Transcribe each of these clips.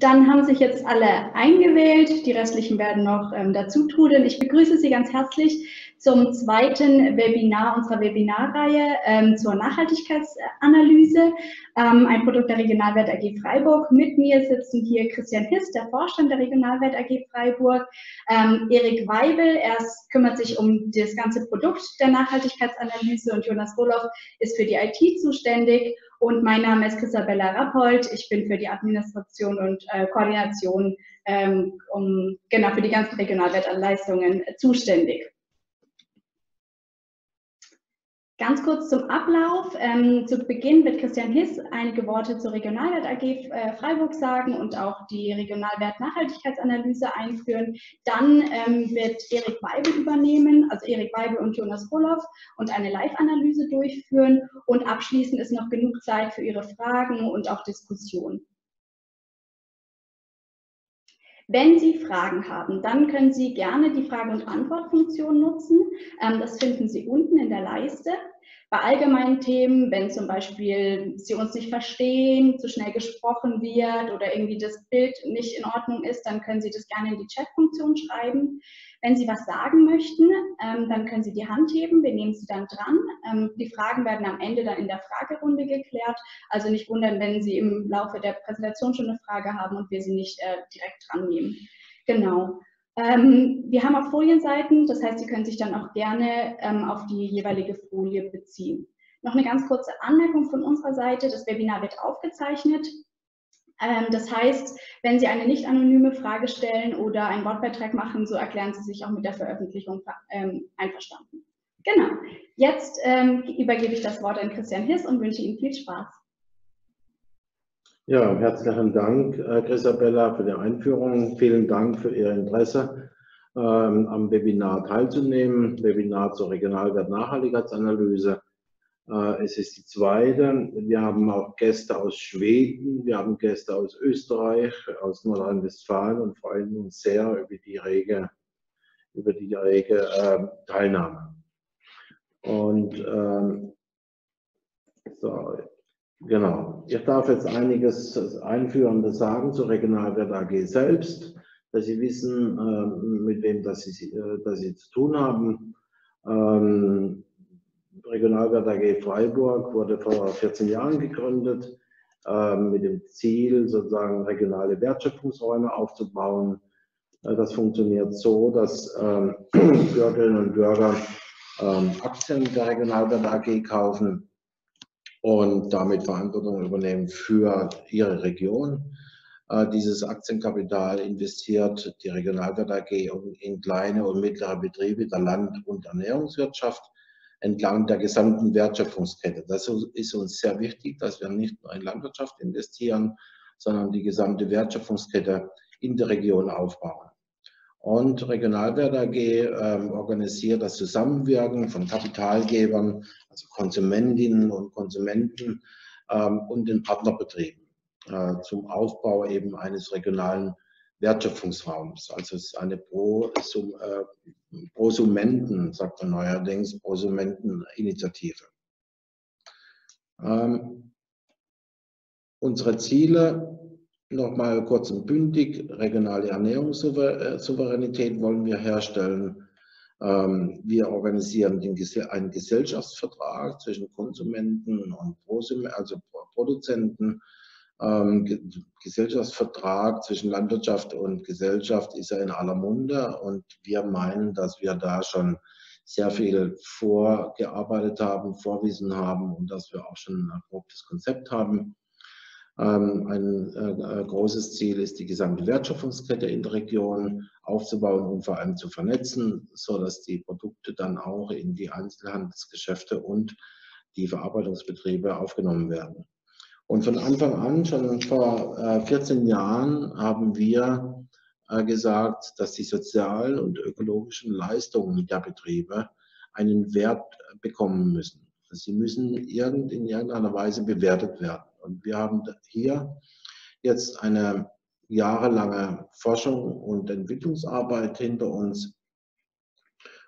Dann haben sich jetzt alle eingewählt. Die restlichen werden noch ähm, dazu trudeln. Ich begrüße Sie ganz herzlich zum zweiten Webinar unserer Webinarreihe ähm, zur Nachhaltigkeitsanalyse. Ähm, ein Produkt der Regionalwert AG Freiburg. Mit mir sitzen hier Christian Hiss, der Vorstand der Regionalwert AG Freiburg, ähm, Erik Weibel, er kümmert sich um das ganze Produkt der Nachhaltigkeitsanalyse und Jonas Roloff ist für die IT zuständig. Und mein Name ist Chrisabella Rappold. Ich bin für die Administration und äh, Koordination ähm, um, genau für die ganzen Regionalwertleistungen äh, zuständig. Ganz kurz zum Ablauf. Ähm, zu Beginn wird Christian Hiss einige Worte zur Regionalwert AG äh, Freiburg sagen und auch die Regionalwert Nachhaltigkeitsanalyse einführen. Dann ähm, wird Erik Weibel übernehmen, also Erik Weibel und Jonas Roloff und eine Live-Analyse durchführen. Und abschließend ist noch genug Zeit für Ihre Fragen und auch Diskussion. Wenn Sie Fragen haben, dann können Sie gerne die Frage- und Antwortfunktion nutzen. Ähm, das finden Sie unten in der Leiste. Bei allgemeinen Themen, wenn zum Beispiel Sie uns nicht verstehen, zu schnell gesprochen wird oder irgendwie das Bild nicht in Ordnung ist, dann können Sie das gerne in die Chatfunktion schreiben. Wenn Sie was sagen möchten, ähm, dann können Sie die Hand heben, wir nehmen Sie dann dran. Ähm, die Fragen werden am Ende dann in der Fragerunde geklärt. Also nicht wundern, wenn Sie im Laufe der Präsentation schon eine Frage haben und wir sie nicht äh, direkt dran nehmen. Genau. Ähm, wir haben auch Folienseiten, das heißt, Sie können sich dann auch gerne ähm, auf die jeweilige Folie beziehen. Noch eine ganz kurze Anmerkung von unserer Seite. Das Webinar wird aufgezeichnet. Ähm, das heißt, wenn Sie eine nicht anonyme Frage stellen oder einen Wortbeitrag machen, so erklären Sie sich auch mit der Veröffentlichung ähm, einverstanden. Genau. Jetzt ähm, übergebe ich das Wort an Christian Hiss und wünsche Ihnen viel Spaß. Ja, herzlichen Dank, äh, Isabella, für die Einführung. Vielen Dank für Ihr Interesse, ähm, am Webinar teilzunehmen. Webinar zur Regionalwert Nachhaltigkeitsanalyse. Äh, es ist die zweite. Wir haben auch Gäste aus Schweden, wir haben Gäste aus Österreich, aus Nordrhein-Westfalen und freuen uns sehr über die rege, über die rege äh, Teilnahme. Und ähm, so, genau. Ich darf jetzt einiges Einführendes sagen zur Regionalwert AG selbst, dass Sie wissen, äh, mit wem das Sie, äh, das Sie zu tun haben. Ähm, Regionalwert AG Freiburg wurde vor 14 Jahren gegründet, äh, mit dem Ziel, sozusagen regionale Wertschöpfungsräume aufzubauen. Äh, das funktioniert so, dass Bürgerinnen und Bürger ähm, Aktien der Regionalwert AG kaufen und damit Verantwortung übernehmen für ihre Region. Äh, dieses Aktienkapital investiert die Regionalwert AG in kleine und mittlere Betriebe der Land- und Ernährungswirtschaft entlang der gesamten Wertschöpfungskette. Das ist uns sehr wichtig, dass wir nicht nur in Landwirtschaft investieren, sondern die gesamte Wertschöpfungskette in der Region aufbauen. Und Regionalwert AG ähm, organisiert das Zusammenwirken von Kapitalgebern, also Konsumentinnen und Konsumenten ähm, und den Partnerbetrieben äh, zum Aufbau eben eines regionalen Wertschöpfungsraums. Also es ist eine Prosum, äh, Prosumenten, sagt man neuerdings, Prosumenteninitiative. Ähm, unsere Ziele, nochmal kurz und bündig, regionale Ernährungssouveränität wollen wir herstellen. Ähm, wir organisieren den, einen Gesellschaftsvertrag zwischen Konsumenten und also Produzenten ähm, Gesellschaftsvertrag zwischen Landwirtschaft und Gesellschaft ist ja in aller Munde und wir meinen, dass wir da schon sehr viel vorgearbeitet haben, vorwiesen haben und dass wir auch schon ein erprobtes Konzept haben. Ähm, ein äh, großes Ziel ist, die gesamte Wertschöpfungskette in der Region aufzubauen und vor allem zu vernetzen, sodass die Produkte dann auch in die Einzelhandelsgeschäfte und die Verarbeitungsbetriebe aufgenommen werden. Und von Anfang an, schon vor äh, 14 Jahren, haben wir äh, gesagt, dass die sozialen und ökologischen Leistungen der Betriebe einen Wert bekommen müssen. Sie müssen in irgendeiner Weise bewertet werden. Und wir haben hier jetzt eine jahrelange Forschung und Entwicklungsarbeit hinter uns.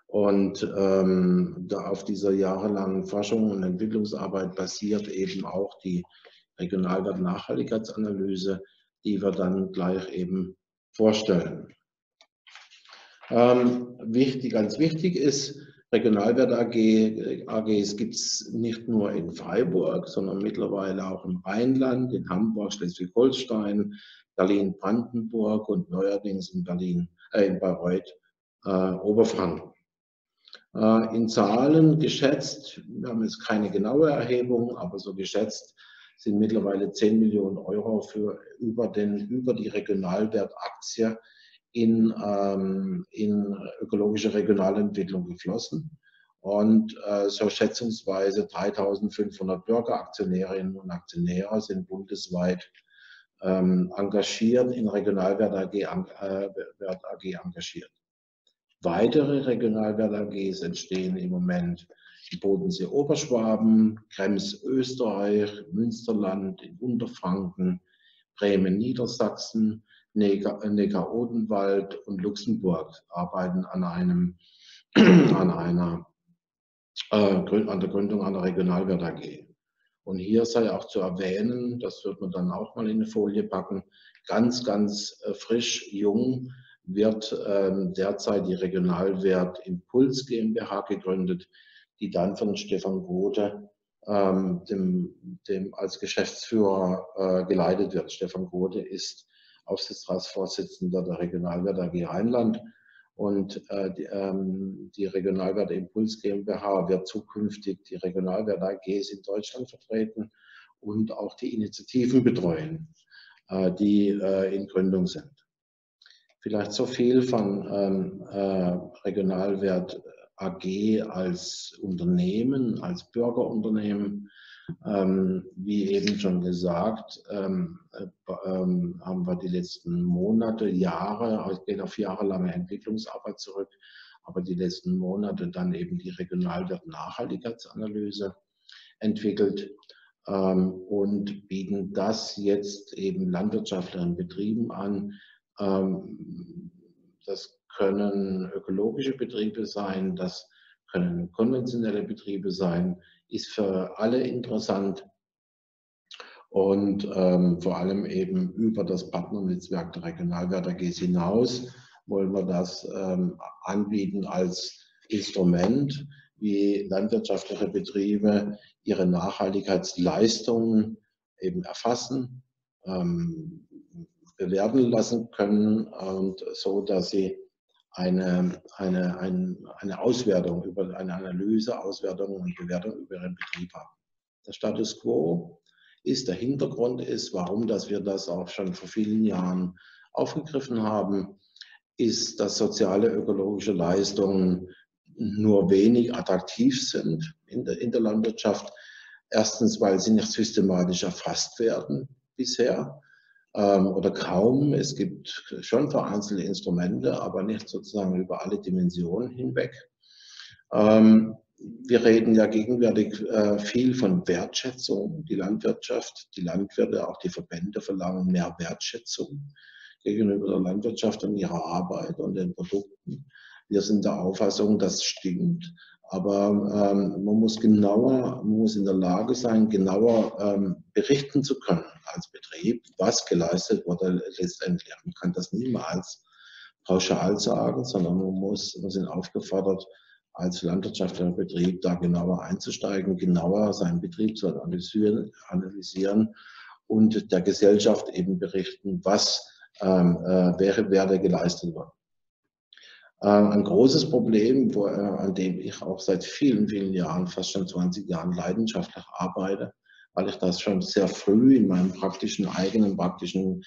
Und ähm, auf dieser jahrelangen Forschung und Entwicklungsarbeit basiert eben auch die Regionalwert Nachhaltigkeitsanalyse, die wir dann gleich eben vorstellen. Ähm, wichtig, ganz wichtig ist, Regionalwert AG, AGs gibt es nicht nur in Freiburg, sondern mittlerweile auch im Rheinland, in Hamburg, Schleswig-Holstein, Berlin, Brandenburg und neuerdings in Berlin, äh, in Bayreuth, äh, Oberfranken. Äh, in Zahlen geschätzt, wir haben jetzt keine genaue Erhebung, aber so geschätzt sind mittlerweile 10 Millionen Euro für über, den, über die Regionalwertaktie in, ähm, in ökologische Regionalentwicklung geflossen. Und äh, so schätzungsweise 3500 Bürgeraktionärinnen und Aktionäre sind bundesweit ähm, engagiert, in Regionalwert AG, äh, AG engagiert. Weitere Regionalwert AGs entstehen im Moment in Bodensee Oberschwaben, Krems Österreich, Münsterland in Unterfranken, Bremen Niedersachsen, Neckar-Odenwald und Luxemburg arbeiten an einem an einer äh, an der Gründung einer Regionalwert AG. Und hier sei auch zu erwähnen, das wird man dann auch mal in eine Folie packen, ganz, ganz äh, frisch, jung wird ähm, derzeit die Regionalwert Impuls GmbH gegründet, die dann von Stefan Gothe ähm, dem, dem als Geschäftsführer äh, geleitet wird. Stefan Gothe ist Aufsichtsratsvorsitzender der Regionalwert AG Rheinland und äh, die, ähm, die Regionalwert Impuls GmbH wird zukünftig die Regionalwert AGs in Deutschland vertreten und auch die Initiativen betreuen, äh, die äh, in Gründung sind. Vielleicht so viel von ähm, äh, Regionalwert AG als Unternehmen, als Bürgerunternehmen. Ähm, wie eben schon gesagt, ähm, äh, ähm, haben wir die letzten Monate, Jahre, es geht auf jahrelange Entwicklungsarbeit zurück, aber die letzten Monate dann eben die Regionalwert-Nachhaltigkeitsanalyse entwickelt ähm, und bieten das jetzt eben landwirtschaftlichen Betrieben an. Ähm, das können ökologische Betriebe sein, das können konventionelle Betriebe sein, ist für alle interessant. Und ähm, vor allem eben über das Partnernetzwerk der Regionalwert AGs hinaus wollen wir das ähm, anbieten als Instrument, wie landwirtschaftliche Betriebe ihre Nachhaltigkeitsleistungen eben erfassen, ähm, bewerten lassen können und so, dass sie eine, eine, eine, eine Auswertung, über eine Analyse, Auswertung und Bewertung über ihren Betrieb haben. Der Status quo ist, der Hintergrund ist, warum dass wir das auch schon vor vielen Jahren aufgegriffen haben, ist, dass soziale ökologische Leistungen nur wenig attraktiv sind in der, in der Landwirtschaft. Erstens, weil sie nicht systematisch erfasst werden bisher ähm, oder kaum. Es gibt schon vereinzelte Instrumente, aber nicht sozusagen über alle Dimensionen hinweg. Ähm, wir reden ja gegenwärtig äh, viel von Wertschätzung. Die Landwirtschaft, die Landwirte, auch die Verbände verlangen mehr Wertschätzung gegenüber der Landwirtschaft und ihrer Arbeit und den Produkten. Wir sind der Auffassung, das stimmt. Aber ähm, man muss genauer, man muss in der Lage sein, genauer ähm, berichten zu können als Betrieb, was geleistet wurde letztendlich. Man kann das niemals pauschal sagen, sondern man muss, wir sind aufgefordert, als landwirtschaftlicher Betrieb da genauer einzusteigen, genauer seinen Betrieb zu analysieren, analysieren und der Gesellschaft eben berichten, was ähm, äh, wäre, Werte geleistet wird. Äh, ein großes Problem, wo, äh, an dem ich auch seit vielen, vielen Jahren, fast schon 20 Jahren leidenschaftlich arbeite, weil ich das schon sehr früh in meinem praktischen, eigenen praktischen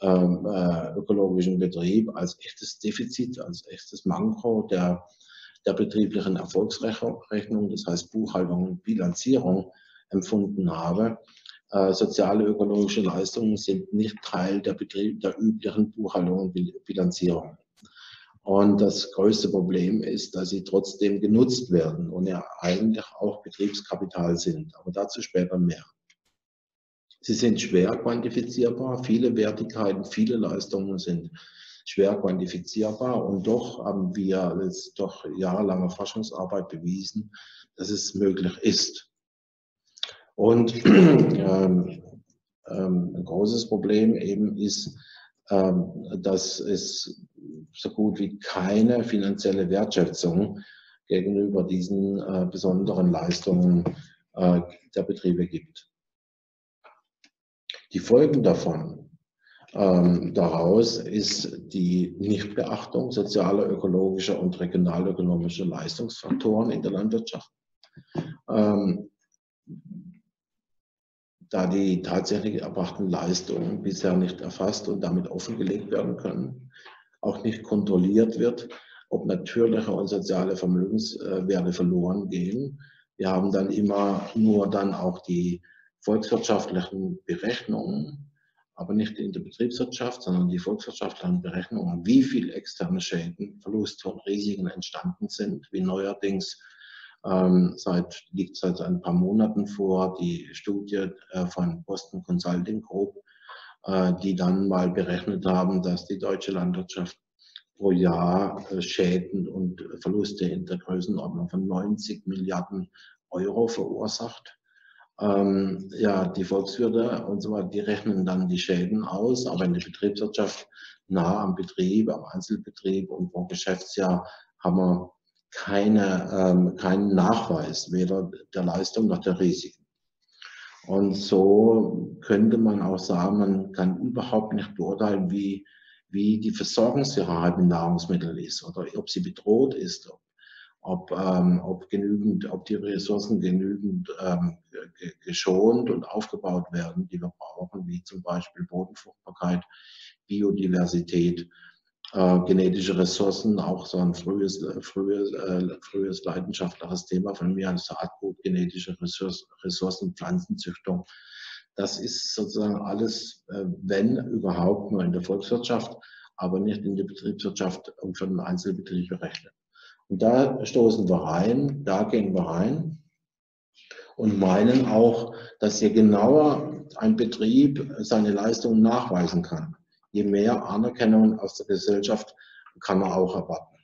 ähm, äh, ökologischen Betrieb als echtes Defizit, als echtes Manko der, der betrieblichen Erfolgsrechnung, das heißt Buchhaltung und Bilanzierung, empfunden habe. Äh, soziale ökologische Leistungen sind nicht Teil der, Betrieb, der üblichen Buchhaltung und Bilanzierung. Und das größte Problem ist, dass sie trotzdem genutzt werden und ja eigentlich auch Betriebskapital sind. Aber dazu später mehr. Sie sind schwer quantifizierbar. Viele Wertigkeiten, viele Leistungen sind schwer quantifizierbar. Und doch haben wir jetzt doch jahrelange Forschungsarbeit bewiesen, dass es möglich ist. Und ähm, ähm, ein großes Problem eben ist, ähm, dass es so gut wie keine finanzielle Wertschätzung gegenüber diesen äh, besonderen Leistungen äh, der Betriebe gibt. Die Folgen davon ähm, daraus ist die Nichtbeachtung sozialer, ökologischer und regionalökonomischer Leistungsfaktoren in der Landwirtschaft. Ähm, da die tatsächlich erbrachten Leistungen bisher nicht erfasst und damit offengelegt werden können, auch nicht kontrolliert wird, ob natürliche und soziale Vermögenswerte verloren gehen. Wir haben dann immer nur dann auch die volkswirtschaftlichen Berechnungen, aber nicht in der Betriebswirtschaft, sondern die volkswirtschaftlichen Berechnungen, wie viel externe Schäden, Verluste und Risiken entstanden sind, wie neuerdings ähm, seit, liegt seit ein paar Monaten vor, die Studie äh, von Boston Consulting Group, die dann mal berechnet haben, dass die deutsche Landwirtschaft pro Jahr äh, Schäden und Verluste in der Größenordnung von 90 Milliarden Euro verursacht. Ähm, ja, die Volkswirte und so weiter, die rechnen dann die Schäden aus, aber in der Betriebswirtschaft nah am Betrieb, am Einzelbetrieb und pro Geschäftsjahr haben wir keine, ähm, keinen Nachweis, weder der Leistung noch der Risiken. Und so könnte man auch sagen, man kann überhaupt nicht beurteilen, wie, wie die Versorgungssicherheit mit Nahrungsmitteln ist oder ob sie bedroht ist, ob, ob, ähm, ob, genügend, ob die Ressourcen genügend ähm, geschont und aufgebaut werden, die wir brauchen, wie zum Beispiel Bodenfruchtbarkeit, Biodiversität äh, genetische Ressourcen, auch so ein frühes, äh, frühes, äh, frühes leidenschaftliches Thema von mir, also Saatgut, genetische Ressourcen, Pflanzenzüchtung. Das ist sozusagen alles, äh, wenn überhaupt, nur in der Volkswirtschaft, aber nicht in der Betriebswirtschaft und für den Einzelbetrieb berechnet. Und da stoßen wir rein, da gehen wir rein und meinen auch, dass je genauer ein Betrieb seine Leistungen nachweisen kann, je mehr Anerkennung aus der Gesellschaft kann er auch erwarten.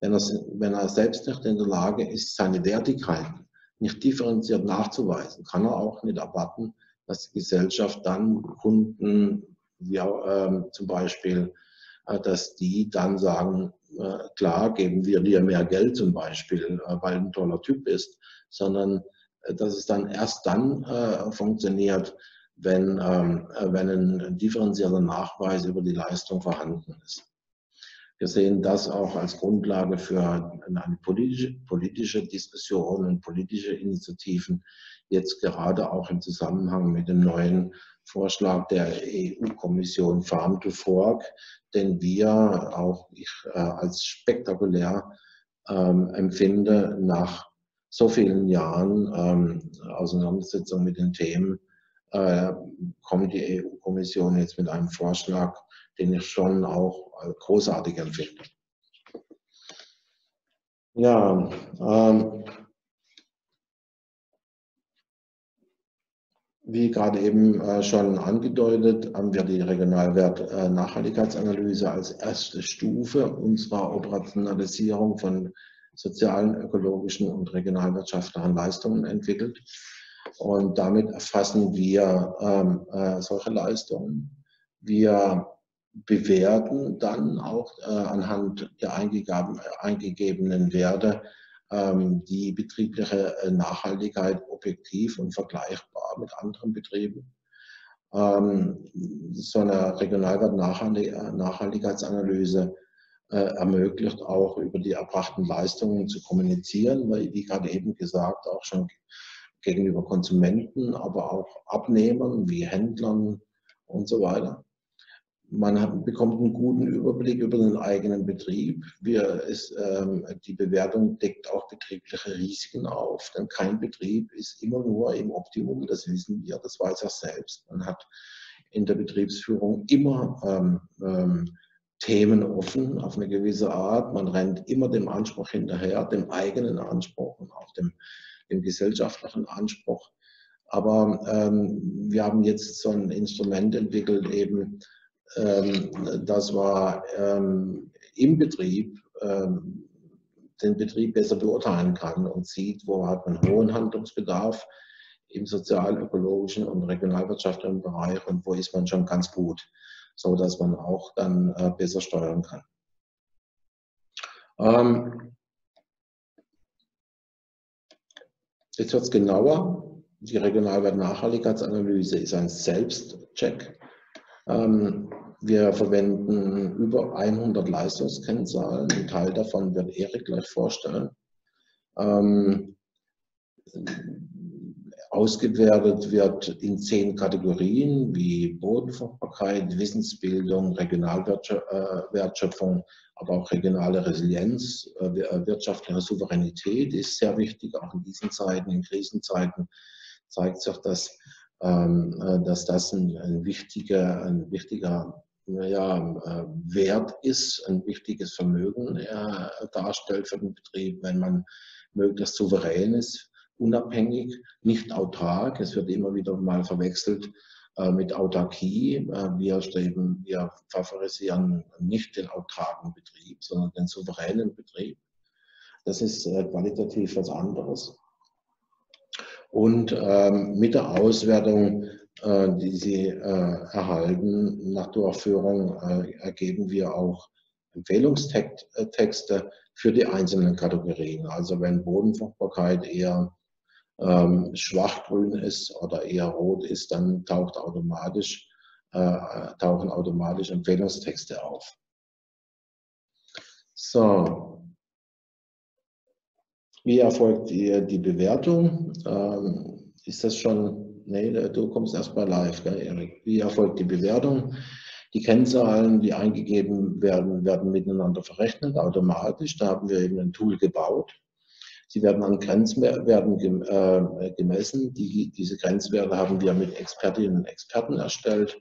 Wenn er, wenn er selbst nicht in der Lage ist, seine Wertigkeiten nicht differenziert nachzuweisen, kann er auch nicht erwarten, dass die Gesellschaft dann Kunden, wie äh, zum Beispiel, äh, dass die dann sagen, äh, klar, geben wir dir mehr Geld zum Beispiel, äh, weil ein toller Typ ist, sondern äh, dass es dann erst dann äh, funktioniert, wenn, ähm, wenn ein differenzierter Nachweis über die Leistung vorhanden ist. Wir sehen das auch als Grundlage für eine politische, politische Diskussion und politische Initiativen, jetzt gerade auch im Zusammenhang mit dem neuen Vorschlag der EU-Kommission Farm to Fork, den wir auch ich, äh, als spektakulär ähm, empfinde nach so vielen Jahren ähm, Auseinandersetzung mit den Themen äh, kommt die EU-Kommission jetzt mit einem Vorschlag, den ich schon auch großartig empfinde. Ja, ähm, wie gerade eben äh, schon angedeutet, haben wir die Regionalwert-Nachhaltigkeitsanalyse äh, als erste Stufe unserer Operationalisierung von sozialen, ökologischen und regionalwirtschaftlichen Leistungen entwickelt. Und damit erfassen wir ähm, äh, solche Leistungen. Wir bewerten dann auch äh, anhand der eingegebenen Werte ähm, die betriebliche äh, Nachhaltigkeit objektiv und vergleichbar mit anderen Betrieben. Ähm, so eine Regionalwert-Nachhaltigkeitsanalyse äh, ermöglicht auch über die erbrachten Leistungen zu kommunizieren, weil, wie gerade eben gesagt, auch schon gegenüber Konsumenten, aber auch Abnehmern wie Händlern und so weiter. Man hat, bekommt einen guten Überblick über den eigenen Betrieb. Wir ist, ähm, die Bewertung deckt auch betriebliche Risiken auf, denn kein Betrieb ist immer nur im Optimum, das wissen wir, das weiß er selbst. Man hat in der Betriebsführung immer ähm, ähm, Themen offen auf eine gewisse Art. Man rennt immer dem Anspruch hinterher, dem eigenen Anspruch und auch dem dem gesellschaftlichen Anspruch. Aber ähm, wir haben jetzt so ein Instrument entwickelt, eben, ähm, das war ähm, im Betrieb ähm, den Betrieb besser beurteilen kann und sieht, wo hat man hohen Handlungsbedarf im sozial-ökologischen und regionalwirtschaftlichen Bereich und wo ist man schon ganz gut, so dass man auch dann äh, besser steuern kann. Ähm, jetzt wird es genauer. Die Regionalwert-Nachhaltigkeitsanalyse ist ein Selbstcheck. Ähm, wir verwenden über 100 Leistungskennzahlen. Ein Teil davon wird Erik gleich vorstellen. Ähm, ausgewertet wird in zehn Kategorien wie Bodenfruchtbarkeit, Wissensbildung, Regionalwertschöpfung, aber auch regionale Resilienz, äh, wirtschaftliche Souveränität ist sehr wichtig, auch in diesen Zeiten, in Krisenzeiten zeigt sich, dass, ähm, äh, dass das ein, ein wichtiger, ein wichtiger ja, äh, Wert ist, ein wichtiges Vermögen darstellt für den Betrieb, wenn man möglichst souverän ist unabhängig, nicht autark. Es wird immer wieder mal verwechselt äh, mit Autarkie. Äh, wir streben, wir favorisieren nicht den autarken Betrieb, sondern den souveränen Betrieb. Das ist äh, qualitativ was anderes. Und ähm, mit der Auswertung, die Sie erhalten, nach Durchführung, ergeben wir auch Empfehlungstexte für die einzelnen Kategorien. Also wenn Bodenfruchtbarkeit eher ähm, schwachgrün ist oder eher rot ist, dann taucht automatisch, äh, tauchen automatisch Empfehlungstexte auf. So. Wie erfolgt die, die Bewertung? Ähm, ist das schon, nee, du kommst erstmal live, gell, Erik? Wie erfolgt die Bewertung? Die Kennzahlen, die eingegeben werden, werden miteinander verrechnet, automatisch. Da haben wir eben ein Tool gebaut. Sie werden an Grenzwerten äh, gemessen. Die, diese Grenzwerte haben wir mit Expertinnen und Experten erstellt,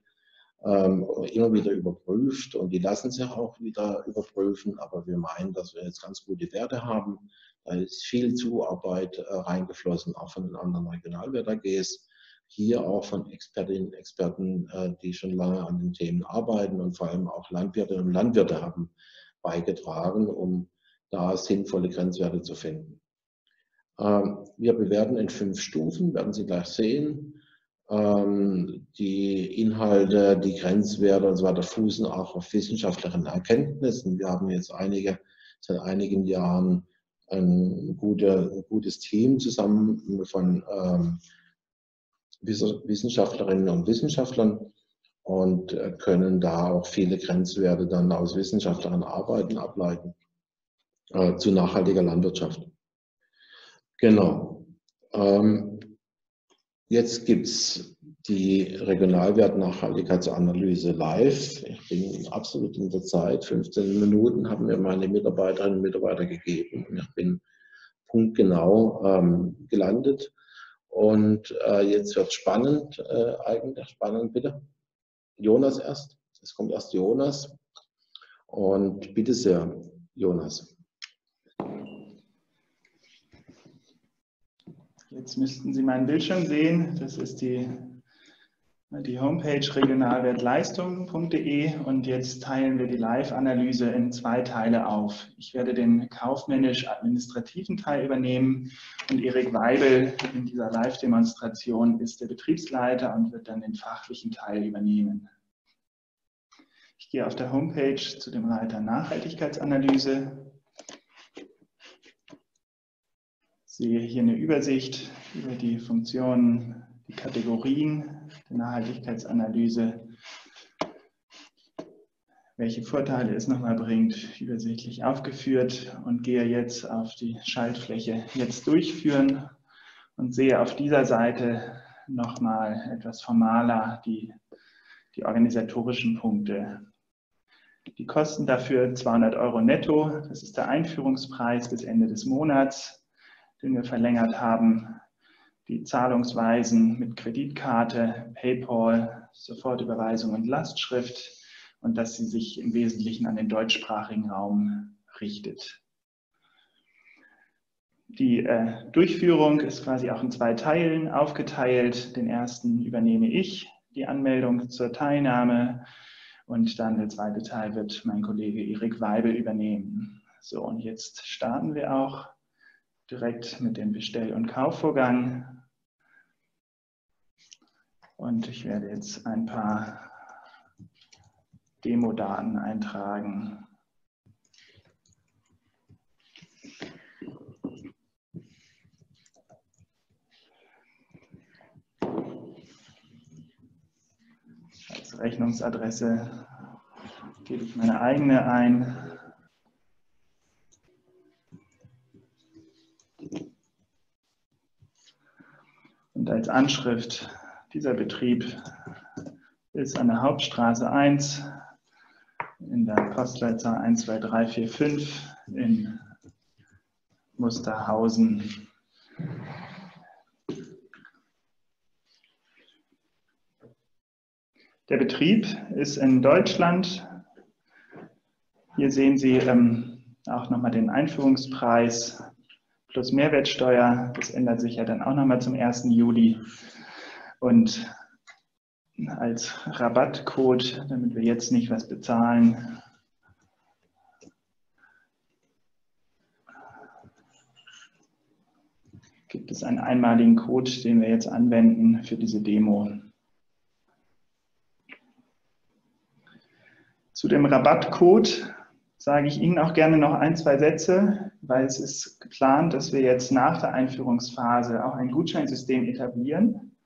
ähm, immer wieder überprüft und die lassen sich auch wieder überprüfen. Aber wir meinen, dass wir jetzt ganz gute Werte haben. Da ist viel Zuarbeit äh, reingeflossen, auch von den anderen Regionalwert-AGs. Hier auch von Expertinnen und Experten, äh, die schon lange an den Themen arbeiten und vor allem auch Landwirte und Landwirte haben beigetragen, um da sinnvolle Grenzwerte zu finden. Ähm, wir bewerten in fünf Stufen, werden Sie gleich sehen. Ähm, die Inhalte, die Grenzwerte und so weiter fußen auch auf wissenschaftlichen Erkenntnissen. Wir haben jetzt einige, seit einigen Jahren ein, gute, ein gutes Team zusammen von ähm, Wissenschaftlerinnen und Wissenschaftlern und äh, können da auch viele Grenzwerte dann aus wissenschaftlichen Arbeiten ableiten äh, zu nachhaltiger Landwirtschaft. Genau. Ähm, jetzt gibt es die Regionalwert-Nachhaltigkeitsanalyse live. Ich bin absolut in der Zeit. 15 Minuten haben mir meine Mitarbeiterinnen und Mitarbeiter gegeben. Ich bin punktgenau ähm, gelandet. Und äh, jetzt wird spannend, äh, eigentlich spannend, bitte. Jonas erst. Es kommt erst Jonas. Und bitte sehr, Jonas. Jetzt müssten Sie meinen Bildschirm sehen. Das ist die, die Homepage regionalwertleistung.de und jetzt teilen wir die Live-Analyse in zwei Teile auf. Ich werde den kaufmännisch-administrativen Teil übernehmen und Erik Weibel in dieser Live-Demonstration ist der Betriebsleiter und wird dann den fachlichen Teil übernehmen. Ich gehe auf der Homepage zu dem Reiter Nachhaltigkeitsanalyse sehe hier eine Übersicht über die Funktionen, die Kategorien der Nachhaltigkeitsanalyse, welche Vorteile es nochmal bringt, übersichtlich aufgeführt und gehe jetzt auf die Schaltfläche Jetzt durchführen und sehe auf dieser Seite nochmal etwas formaler die, die organisatorischen Punkte. Die Kosten dafür 200 Euro netto, das ist der Einführungspreis bis Ende des Monats den wir verlängert haben. Die Zahlungsweisen mit Kreditkarte, PayPal, Sofortüberweisung und Lastschrift und dass sie sich im Wesentlichen an den deutschsprachigen Raum richtet. Die äh, Durchführung ist quasi auch in zwei Teilen aufgeteilt. Den ersten übernehme ich, die Anmeldung zur Teilnahme und dann der zweite Teil wird mein Kollege Erik Weibel übernehmen. So, und jetzt starten wir auch direkt mit dem Bestell- und Kaufvorgang. Und ich werde jetzt ein paar Demo-Daten eintragen. Als Rechnungsadresse gebe ich meine eigene ein. Und als Anschrift dieser Betrieb ist an der Hauptstraße 1 in der Postleitzahl 12345 in Musterhausen. Der Betrieb ist in Deutschland. Hier sehen Sie ähm, auch nochmal den Einführungspreis plus Mehrwertsteuer. Das ändert sich ja dann auch nochmal zum 1. Juli. Und als Rabattcode, damit wir jetzt nicht was bezahlen. Gibt es einen einmaligen Code, den wir jetzt anwenden für diese Demo. Zu dem Rabattcode sage ich Ihnen auch gerne noch ein, zwei Sätze, weil es ist geplant, dass wir jetzt nach der Einführungsphase auch ein Gutscheinsystem etablieren.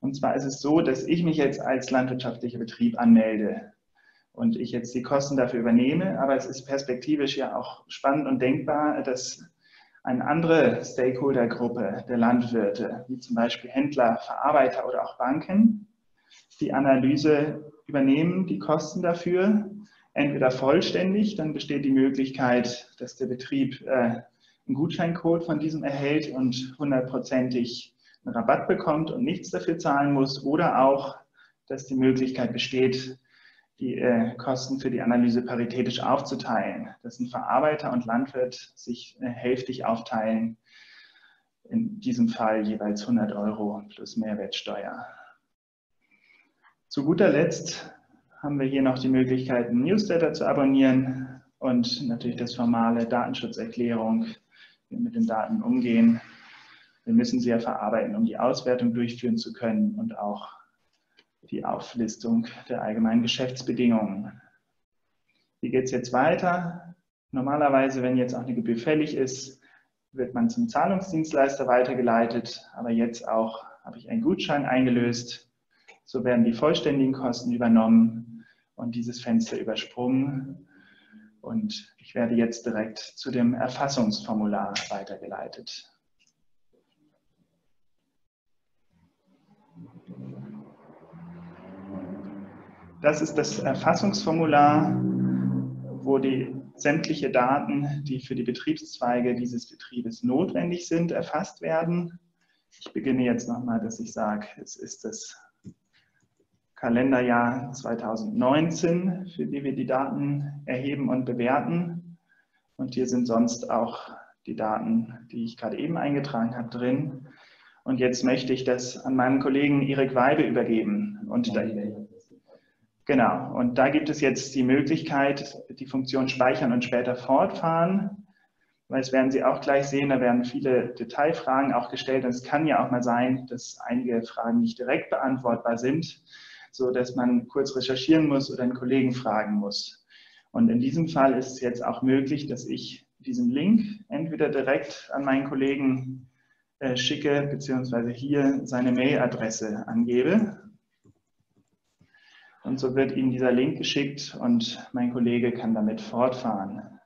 Und zwar ist es so, dass ich mich jetzt als landwirtschaftlicher Betrieb anmelde und ich jetzt die Kosten dafür übernehme. Aber es ist perspektivisch ja auch spannend und denkbar, dass eine andere Stakeholdergruppe der Landwirte, wie zum Beispiel Händler, Verarbeiter oder auch Banken, die Analyse übernehmen, die Kosten dafür, entweder vollständig, dann besteht die Möglichkeit, dass der Betrieb äh, einen Gutscheincode von diesem erhält und hundertprozentig einen Rabatt bekommt und nichts dafür zahlen muss oder auch, dass die Möglichkeit besteht, die äh, Kosten für die Analyse paritätisch aufzuteilen, dass ein Verarbeiter und Landwirt sich äh, hälftig aufteilen, in diesem Fall jeweils 100 Euro plus Mehrwertsteuer. Zu guter Letzt haben wir hier noch die Möglichkeit, einen Newsletter zu abonnieren und natürlich das formale Datenschutzerklärung, wie wir mit den Daten umgehen, wir müssen sie ja verarbeiten, um die Auswertung durchführen zu können und auch die Auflistung der allgemeinen Geschäftsbedingungen. Wie geht es jetzt weiter? Normalerweise, wenn jetzt auch eine Gebühr fällig ist, wird man zum Zahlungsdienstleister weitergeleitet. Aber jetzt auch habe ich einen Gutschein eingelöst. So werden die vollständigen Kosten übernommen und dieses Fenster übersprungen. Und ich werde jetzt direkt zu dem Erfassungsformular weitergeleitet. Das ist das Erfassungsformular, wo die sämtliche Daten, die für die Betriebszweige dieses Betriebes notwendig sind, erfasst werden. Ich beginne jetzt nochmal, dass ich sage, es ist das Kalenderjahr 2019, für die wir die Daten erheben und bewerten. Und hier sind sonst auch die Daten, die ich gerade eben eingetragen habe, drin. Und jetzt möchte ich das an meinen Kollegen Erik Weibe übergeben. Und da, Genau, und da gibt es jetzt die Möglichkeit, die Funktion speichern und später fortfahren. Weil es werden Sie auch gleich sehen, da werden viele Detailfragen auch gestellt. Und es kann ja auch mal sein, dass einige Fragen nicht direkt beantwortbar sind, so dass man kurz recherchieren muss oder einen Kollegen fragen muss. Und in diesem Fall ist es jetzt auch möglich, dass ich diesen Link entweder direkt an meinen Kollegen äh, schicke, beziehungsweise hier seine Mailadresse angebe. Und so wird Ihnen dieser Link geschickt und mein Kollege kann damit fortfahren.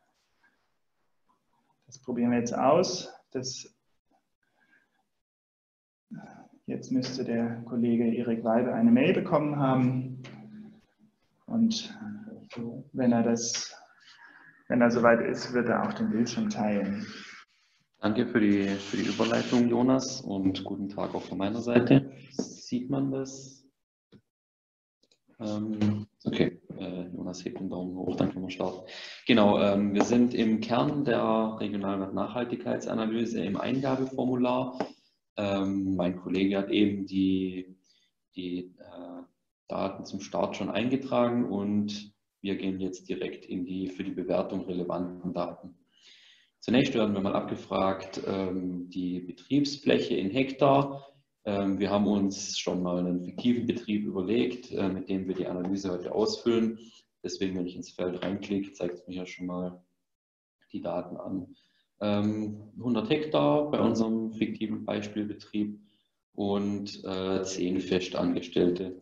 Das probieren wir jetzt aus. Das jetzt müsste der Kollege Erik Weibe eine Mail bekommen haben. Und wenn er das, wenn er soweit ist, wird er auch den Bildschirm teilen. Danke für die, für die Überleitung, Jonas, und guten Tag auch von meiner Seite. Sieht man das? Ähm, okay, äh, Jonas hebt den Daumen hoch, dann können wir starten. Genau, ähm, wir sind im Kern der Regionalwert Nachhaltigkeitsanalyse im Eingabeformular. Ähm, mein Kollege hat eben die, die äh, Daten zum Start schon eingetragen und wir gehen jetzt direkt in die für die Bewertung relevanten Daten. Zunächst werden wir mal abgefragt, ähm, die Betriebsfläche in Hektar Ähm, wir haben uns schon mal einen fiktiven Betrieb überlegt, äh, mit dem wir die Analyse heute ausfüllen. Deswegen, wenn ich ins Feld reinklicke, zeigt es mir hier schon mal die Daten an. 100 ähm, Hektar bei unserem fiktiven Beispielbetrieb und 10 äh, Festangestellte.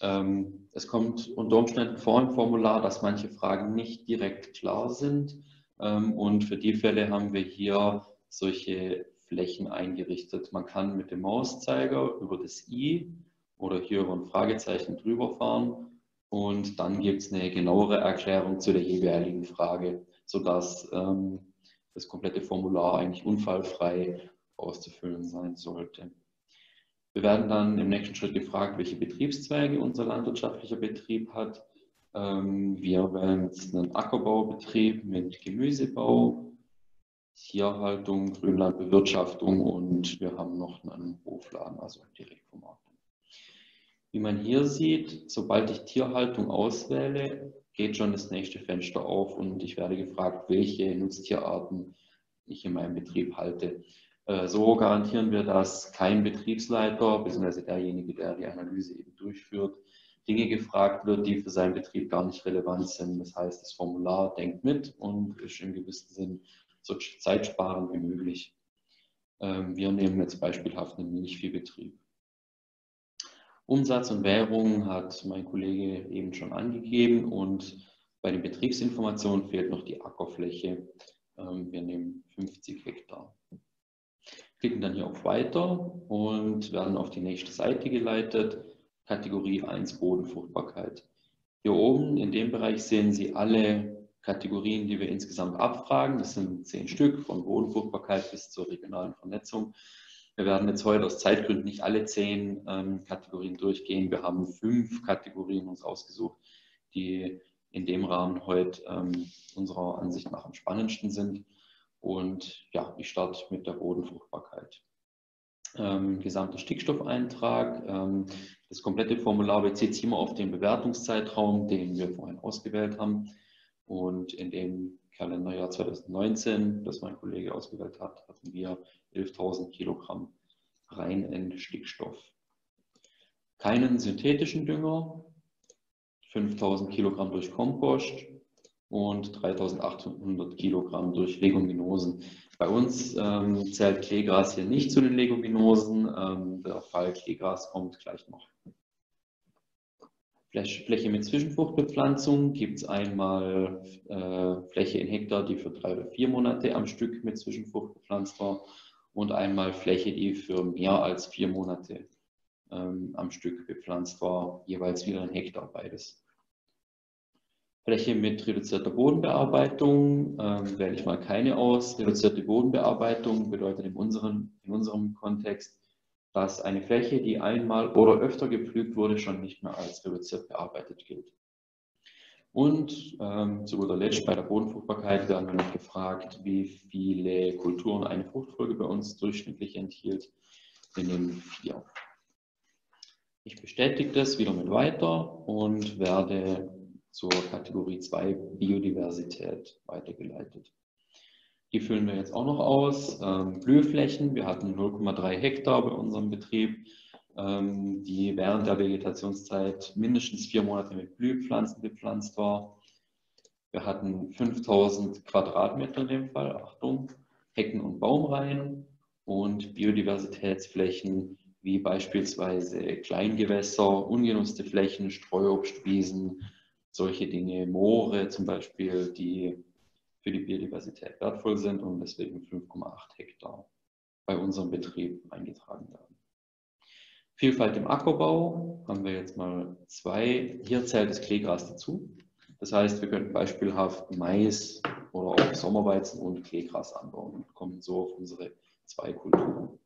Ähm, es kommt unter Umständen vor im Formular, dass manche Fragen nicht direkt klar sind. Und für die Fälle haben wir hier solche Flächen eingerichtet. Man kann mit dem Mauszeiger über das i oder hier über ein Fragezeichen drüber fahren und dann gibt es eine genauere Erklärung zu der jeweiligen Frage, sodass ähm, das komplette Formular eigentlich unfallfrei auszufüllen sein sollte. Wir werden dann im nächsten Schritt gefragt, welche Betriebszweige unser landwirtschaftlicher Betrieb hat. Ähm, wir wählen jetzt einen Ackerbaubetrieb mit Gemüsebau, Tierhaltung, Grünlandbewirtschaftung und wir haben noch einen Hofladen, also Direktvermarktung. Wie man hier sieht, sobald ich Tierhaltung auswähle, geht schon das nächste Fenster auf und ich werde gefragt, welche Nutztierarten ich in meinem Betrieb halte. Äh, so garantieren wir, dass kein Betriebsleiter bzw. derjenige, der die Analyse eben durchführt, Dinge gefragt wird, die für seinen Betrieb gar nicht relevant sind. Das heißt, das Formular denkt mit und ist im gewissen Sinn so zeitsparend wie möglich. Ähm, wir nehmen jetzt beispielhaft einen Milchviehbetrieb. Umsatz und Währung hat mein Kollege eben schon angegeben und bei den Betriebsinformationen fehlt noch die Ackerfläche. Ähm, wir nehmen 50 Hektar. Klicken dann hier auf Weiter und werden auf die nächste Seite geleitet. Kategorie 1 Bodenfruchtbarkeit. Hier oben in dem Bereich sehen Sie alle Kategorien, die wir insgesamt abfragen. Das sind zehn Stück, von Bodenfruchtbarkeit bis zur regionalen Vernetzung. Wir werden jetzt heute aus Zeitgründen nicht alle zehn ähm, Kategorien durchgehen. Wir haben fünf Kategorien uns ausgesucht, die in dem Rahmen heute ähm, unserer Ansicht nach am spannendsten sind. Und ja, ich starte mit der Bodenfruchtbarkeit. Ähm, gesamter Stickstoffeintrag. Ähm, das komplette Formular bezieht sich immer auf den Bewertungszeitraum, den wir vorhin ausgewählt haben. Und in dem Kalenderjahr 2019, das mein Kollege ausgewählt hat, hatten wir 11.000 Kilogramm reinen Stickstoff. Keinen synthetischen Dünger, 5.000 Kilogramm durch Kompost und 3.800 Kilogramm durch Leguminosen. Bei uns ähm, zählt Kleegras hier nicht zu den Leguminosen. Ähm, der Fall Kleegras kommt gleich noch. Fläche mit Zwischenfruchtbepflanzung gibt es einmal äh, Fläche in Hektar, die für drei oder vier Monate am Stück mit Zwischenfrucht bepflanzt war und einmal Fläche, die für mehr als vier Monate ähm, am Stück bepflanzt war, jeweils wieder ein Hektar beides. Fläche mit reduzierter Bodenbearbeitung ähm, wähle ich mal keine aus. Reduzierte Bodenbearbeitung bedeutet in unserem, in unserem Kontext dass eine Fläche, die einmal oder öfter gepflügt wurde, schon nicht mehr als reduziert bearbeitet gilt. Und ähm, zu guter Letzt bei der Bodenfruchtbarkeit werden wir noch gefragt, wie viele Kulturen eine Fruchtfolge bei uns durchschnittlich enthielt. Wir nehmen vier. Ich bestätige das wieder mit weiter und werde zur Kategorie 2 Biodiversität weitergeleitet. Die füllen wir jetzt auch noch aus. Ähm, Blühflächen, wir hatten 0,3 Hektar bei unserem Betrieb, ähm, die während der Vegetationszeit mindestens vier Monate mit Blühpflanzen bepflanzt war. Wir hatten 5000 Quadratmeter in dem Fall, Achtung, Hecken- und Baumreihen und Biodiversitätsflächen wie beispielsweise Kleingewässer, ungenutzte Flächen, Streuobstwiesen, solche Dinge, Moore zum Beispiel, die für die Biodiversität wertvoll sind und deswegen 5,8 Hektar bei unserem Betrieb eingetragen werden. Vielfalt im Ackerbau haben wir jetzt mal zwei. Hier zählt das Kleegras dazu. Das heißt, wir könnten beispielhaft Mais oder auch Sommerweizen und Kleegras anbauen und kommen so auf unsere zwei Kulturen.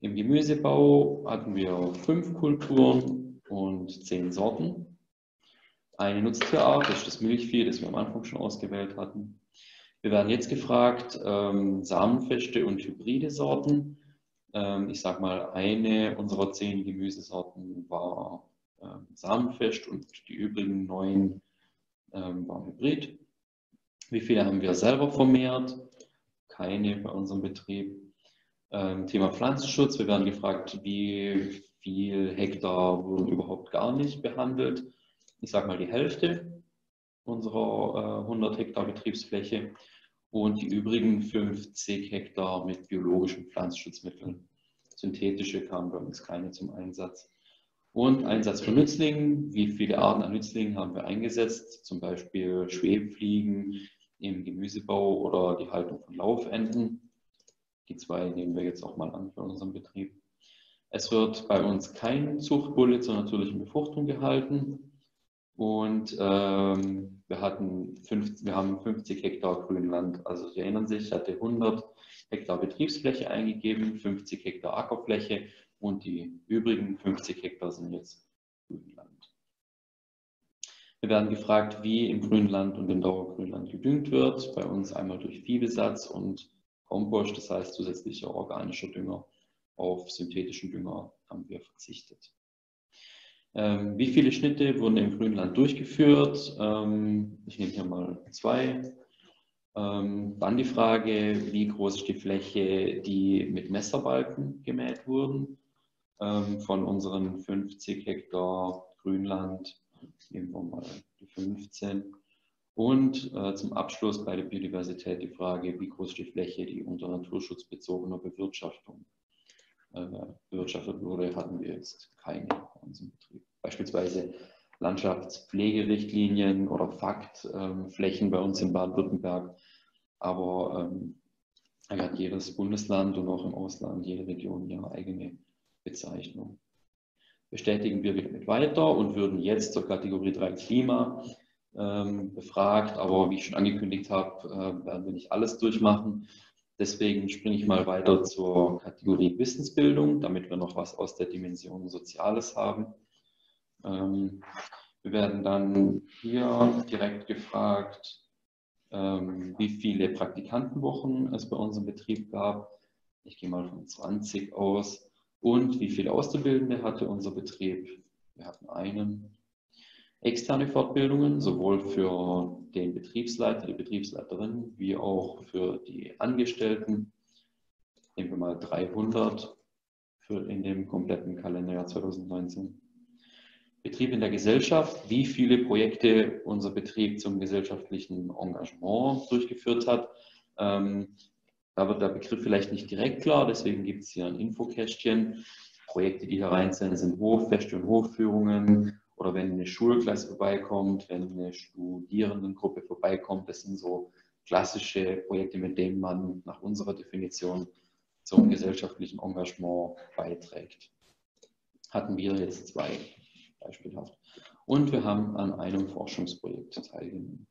Im Gemüsebau hatten wir fünf Kulturen und zehn Sorten eine Nutztierart, das ist das Milchvieh, das wir am Anfang schon ausgewählt hatten. Wir werden jetzt gefragt, ähm, samenfeste und hybride Sorten. Ähm, ich sage mal, eine unserer zehn Gemüsesorten war ähm, samenfest und die übrigen neun ähm, waren hybrid. Wie viele haben wir selber vermehrt? Keine bei unserem Betrieb. Ähm, Thema Pflanzenschutz. Wir werden gefragt, wie viel Hektar wurden überhaupt gar nicht behandelt. Ich sage mal die Hälfte unserer äh, 100 Hektar Betriebsfläche und die übrigen 50 Hektar mit biologischen Pflanzenschutzmitteln. Synthetische kamen bei uns keine zum Einsatz. Und Einsatz von Nützlingen. Wie viele Arten an Nützlingen haben wir eingesetzt? Zum Beispiel Schwebfliegen im Gemüsebau oder die Haltung von Laufenten. Die zwei nehmen wir jetzt auch mal an für unseren Betrieb. Es wird bei uns kein Zuchtbulle zur natürlichen Befruchtung gehalten. Und ähm, wir, hatten 50, wir haben 50 Hektar Grünland. Also Sie erinnern sich, ich hatte 100 Hektar Betriebsfläche eingegeben, 50 Hektar Ackerfläche und die übrigen 50 Hektar sind jetzt Grünland. Wir werden gefragt, wie im Grünland und im Dauergrünland gedüngt wird. Bei uns einmal durch Viehbesatz und Kompost, das heißt zusätzlicher organischer Dünger. Auf synthetischen Dünger haben wir verzichtet. Ähm, wie viele Schnitte wurden im Grünland durchgeführt? Ähm, ich nehme hier mal zwei. Ähm, dann die Frage, wie groß ist die Fläche, die mit Messerbalken gemäht wurden? Ähm, von unseren 50 Hektar Grünland nehmen wir mal die 15. Und äh, zum Abschluss bei der Biodiversität die Frage, wie groß ist die Fläche, die unter naturschutzbezogener Bewirtschaftung bewirtschaftet wurde, hatten wir jetzt keine bei unserem Betrieb. Beispielsweise Landschaftspflegerichtlinien oder Faktflächen bei uns in Baden-Württemberg. Aber ähm, hat jedes Bundesland und auch im Ausland, jede Region ihre eigene Bezeichnung. Bestätigen wir mit weiter und würden jetzt zur Kategorie 3 Klima ähm, befragt. Aber wie ich schon angekündigt habe, äh, werden wir nicht alles durchmachen. Deswegen springe ich mal weiter zur Kategorie Wissensbildung, damit wir noch was aus der Dimension Soziales haben. Ähm, wir werden dann hier direkt gefragt, ähm, wie viele Praktikantenwochen es bei unserem Betrieb gab. Ich gehe mal von 20 aus. Und wie viele Auszubildende hatte unser Betrieb? Wir hatten einen. Externe Fortbildungen, sowohl für den Betriebsleiter, die Betriebsleiterin, wie auch für die Angestellten. Nehmen wir mal 300 für in dem kompletten Kalenderjahr 2019. Betrieb in der Gesellschaft, wie viele Projekte unser Betrieb zum gesellschaftlichen Engagement durchgeführt hat. Ähm, da wird der Begriff vielleicht nicht direkt klar, deswegen gibt es hier ein Infokästchen. Projekte, die hier rein sind, sind Hoffeste und Hofführungen oder wenn eine Schulklasse vorbeikommt, wenn eine Studierendengruppe vorbeikommt. Das sind so klassische Projekte, mit denen man nach unserer Definition zum gesellschaftlichen Engagement beiträgt. Hatten wir jetzt zwei beispielhaft. Und wir haben an einem Forschungsprojekt teilgenommen.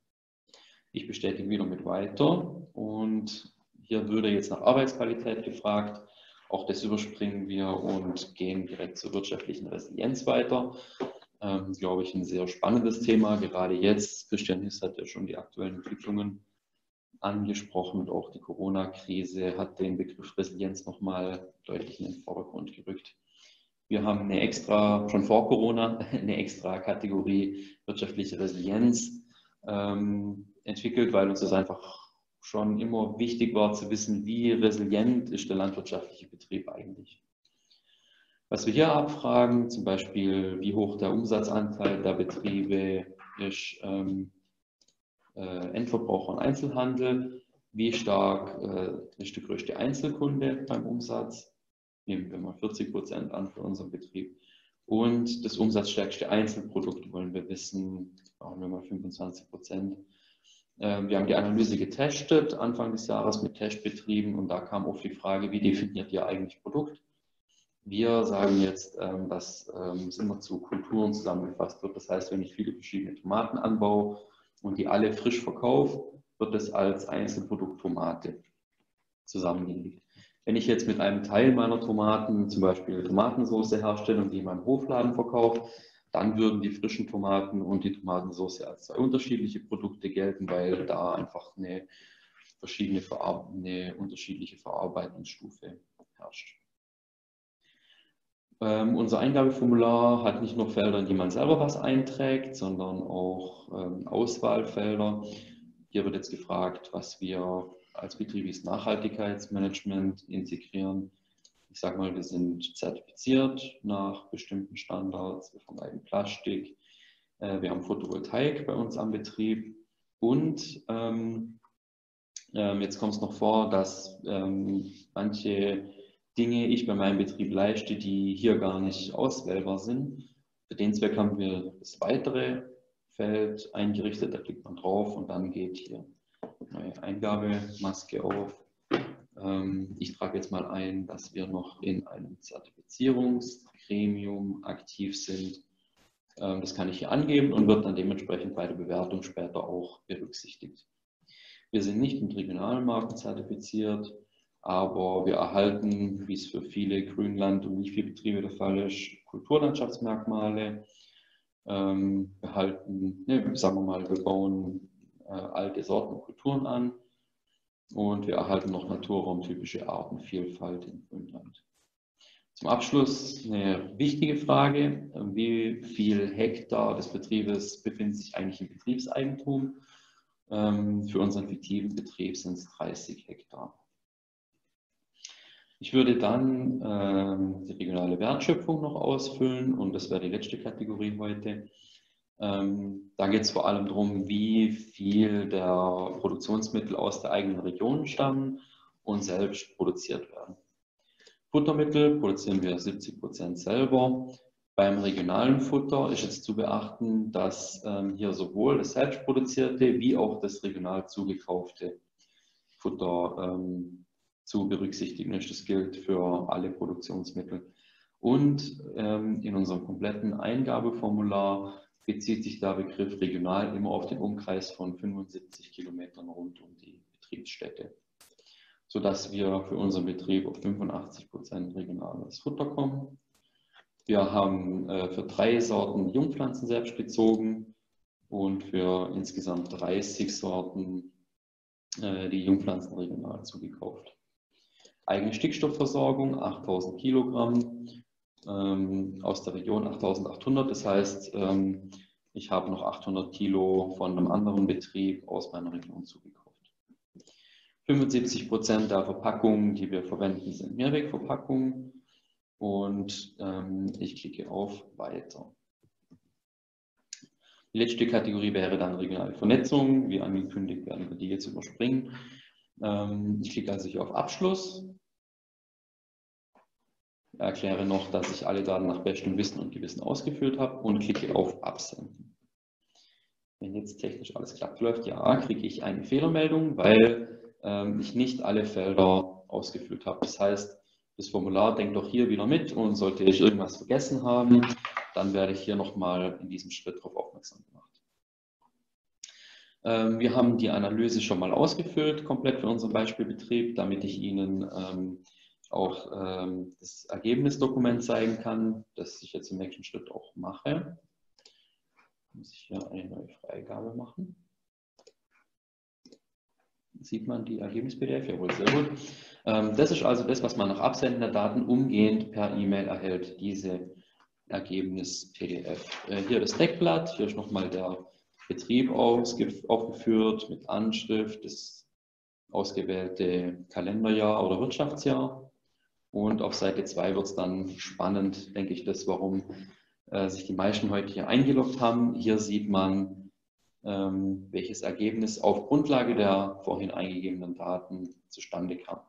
Ich bestätige wieder mit weiter und hier würde jetzt nach Arbeitsqualität gefragt. Auch das überspringen wir und gehen direkt zur wirtschaftlichen Resilienz weiter. Ähm, glaube ich, ein sehr spannendes Thema, gerade jetzt. Christian Hiss hat ja schon die aktuellen Entwicklungen angesprochen und auch die Corona-Krise hat den Begriff Resilienz nochmal deutlich in den Vordergrund gerückt. Wir haben eine extra, schon vor Corona, eine extra Kategorie wirtschaftliche Resilienz ähm, entwickelt, weil uns das einfach schon immer wichtig war zu wissen, wie resilient ist der landwirtschaftliche Betrieb eigentlich. Was wir hier abfragen, zum Beispiel, wie hoch der Umsatzanteil der Betriebe ist, ähm, äh, Endverbraucher und Einzelhandel, wie stark äh, ist der größte Einzelkunde beim Umsatz, nehmen wir mal 40 Prozent an für unseren Betrieb. Und das umsatzstärkste Einzelprodukt wollen wir wissen, brauchen wir mal 25 Prozent. Ähm, wir haben die Analyse getestet, Anfang des Jahres mit Testbetrieben und da kam oft die Frage, wie definiert ihr eigentlich Produkt? Wir sagen jetzt, ähm, dass ähm, es immer zu Kulturen zusammengefasst wird. Das heißt, wenn ich viele verschiedene Tomaten anbaue und die alle frisch verkaufe, wird es als Einzelprodukt Tomate zusammengelegt. Wenn ich jetzt mit einem Teil meiner Tomaten zum Beispiel Tomatensauce herstelle und die in meinem Hofladen verkaufe, dann würden die frischen Tomaten und die Tomatensauce als zwei unterschiedliche Produkte gelten, weil da einfach eine, verschiedene eine unterschiedliche Verarbeitungsstufe herrscht. Ähm, unser Eingabeformular hat nicht nur Felder, in die man selber was einträgt, sondern auch ähm, Auswahlfelder. Hier wird jetzt gefragt, was wir als betriebliches Nachhaltigkeitsmanagement integrieren. Ich sage mal, wir sind zertifiziert nach bestimmten Standards, wir vermeiden Plastik, äh, wir haben Photovoltaik bei uns am Betrieb und ähm, ähm, jetzt kommt es noch vor, dass ähm, manche Dinge ich bei meinem Betrieb leiste, die hier gar nicht auswählbar sind. Für den Zweck haben wir das weitere Feld eingerichtet, da klickt man drauf und dann geht hier neue Eingabemaske auf. Ähm, ich trage jetzt mal ein, dass wir noch in einem Zertifizierungsgremium aktiv sind. Ähm, das kann ich hier angeben und wird dann dementsprechend bei der Bewertung später auch berücksichtigt. Wir sind nicht mit Regionalmarken zertifiziert, aber wir erhalten, wie es für viele Grünland- und Milchviehbetriebe der Fall ist, Kulturlandschaftsmerkmale. Ähm, wir halten, ne, sagen wir mal, wir bauen äh, alte Sorten und Kulturen an und wir erhalten noch naturraumtypische Artenvielfalt in Grünland. Zum Abschluss eine wichtige Frage. Wie viel Hektar des Betriebes befindet sich eigentlich im Betriebseigentum? Ähm, für unseren fiktiven Betrieb sind es 30 Hektar. Ich würde dann ähm, die regionale Wertschöpfung noch ausfüllen und das wäre die letzte Kategorie heute. Ähm, da geht es vor allem darum, wie viel der Produktionsmittel aus der eigenen Region stammen und selbst produziert werden. Futtermittel produzieren wir 70 Prozent selber. Beim regionalen Futter ist jetzt zu beachten, dass ähm, hier sowohl das selbstproduzierte wie auch das regional zugekaufte Futter ähm, zu berücksichtigen ist. Das gilt für alle Produktionsmittel. Und ähm, in unserem kompletten Eingabeformular bezieht sich der Begriff regional immer auf den Umkreis von 75 Kilometern rund um die Betriebsstätte, sodass wir für unseren Betrieb auf 85 Prozent regionales Futter kommen. Wir haben äh, für drei Sorten Jungpflanzen selbst bezogen und für insgesamt 30 Sorten äh, die Jungpflanzen regional zugekauft eigene Stickstoffversorgung, 8000 Kilogramm ähm, aus der Region 8800. Das heißt, ähm, ich habe noch 800 Kilo von einem anderen Betrieb aus meiner Region zugekauft. 75 Prozent der Verpackungen, die wir verwenden, sind Mehrwegverpackungen. Und ähm, ich klicke auf Weiter. Die letzte Kategorie wäre dann regionale Vernetzung. Wie angekündigt werden wir die jetzt überspringen. Ähm, ich klicke also hier auf Abschluss, erkläre noch, dass ich alle Daten nach bestem Wissen und Gewissen ausgefüllt habe und klicke auf Absenden. Wenn jetzt technisch alles glatt läuft, ja, kriege ich eine Fehlermeldung, weil ähm, ich nicht alle Felder ausgefüllt habe. Das heißt, das Formular denkt doch hier wieder mit und sollte ich irgendwas vergessen haben, dann werde ich hier nochmal in diesem Schritt darauf aufmerksam wir haben die Analyse schon mal ausgefüllt, komplett für unseren Beispielbetrieb, damit ich Ihnen ähm, auch ähm, das Ergebnisdokument zeigen kann, das ich jetzt im nächsten Schritt auch mache. Muss ich hier eine neue Freigabe machen. Sieht man die Ergebnis-PDF? Jawohl, sehr gut. das ist also das, was man nach Absenden der Daten umgehend per E-Mail erhält, diese Ergebnis-PDF. Äh, hier das Deckblatt, hier ist nochmal der Betrieb aufgeführt mit Anschrift, das ausgewählte Kalenderjahr oder Wirtschaftsjahr. Und auf Seite 2 wird es dann spannend, denke ich, das, warum äh, sich die meisten heute hier eingeloggt haben. Hier sieht man, ähm, welches Ergebnis auf Grundlage der vorhin eingegebenen Daten zustande kam.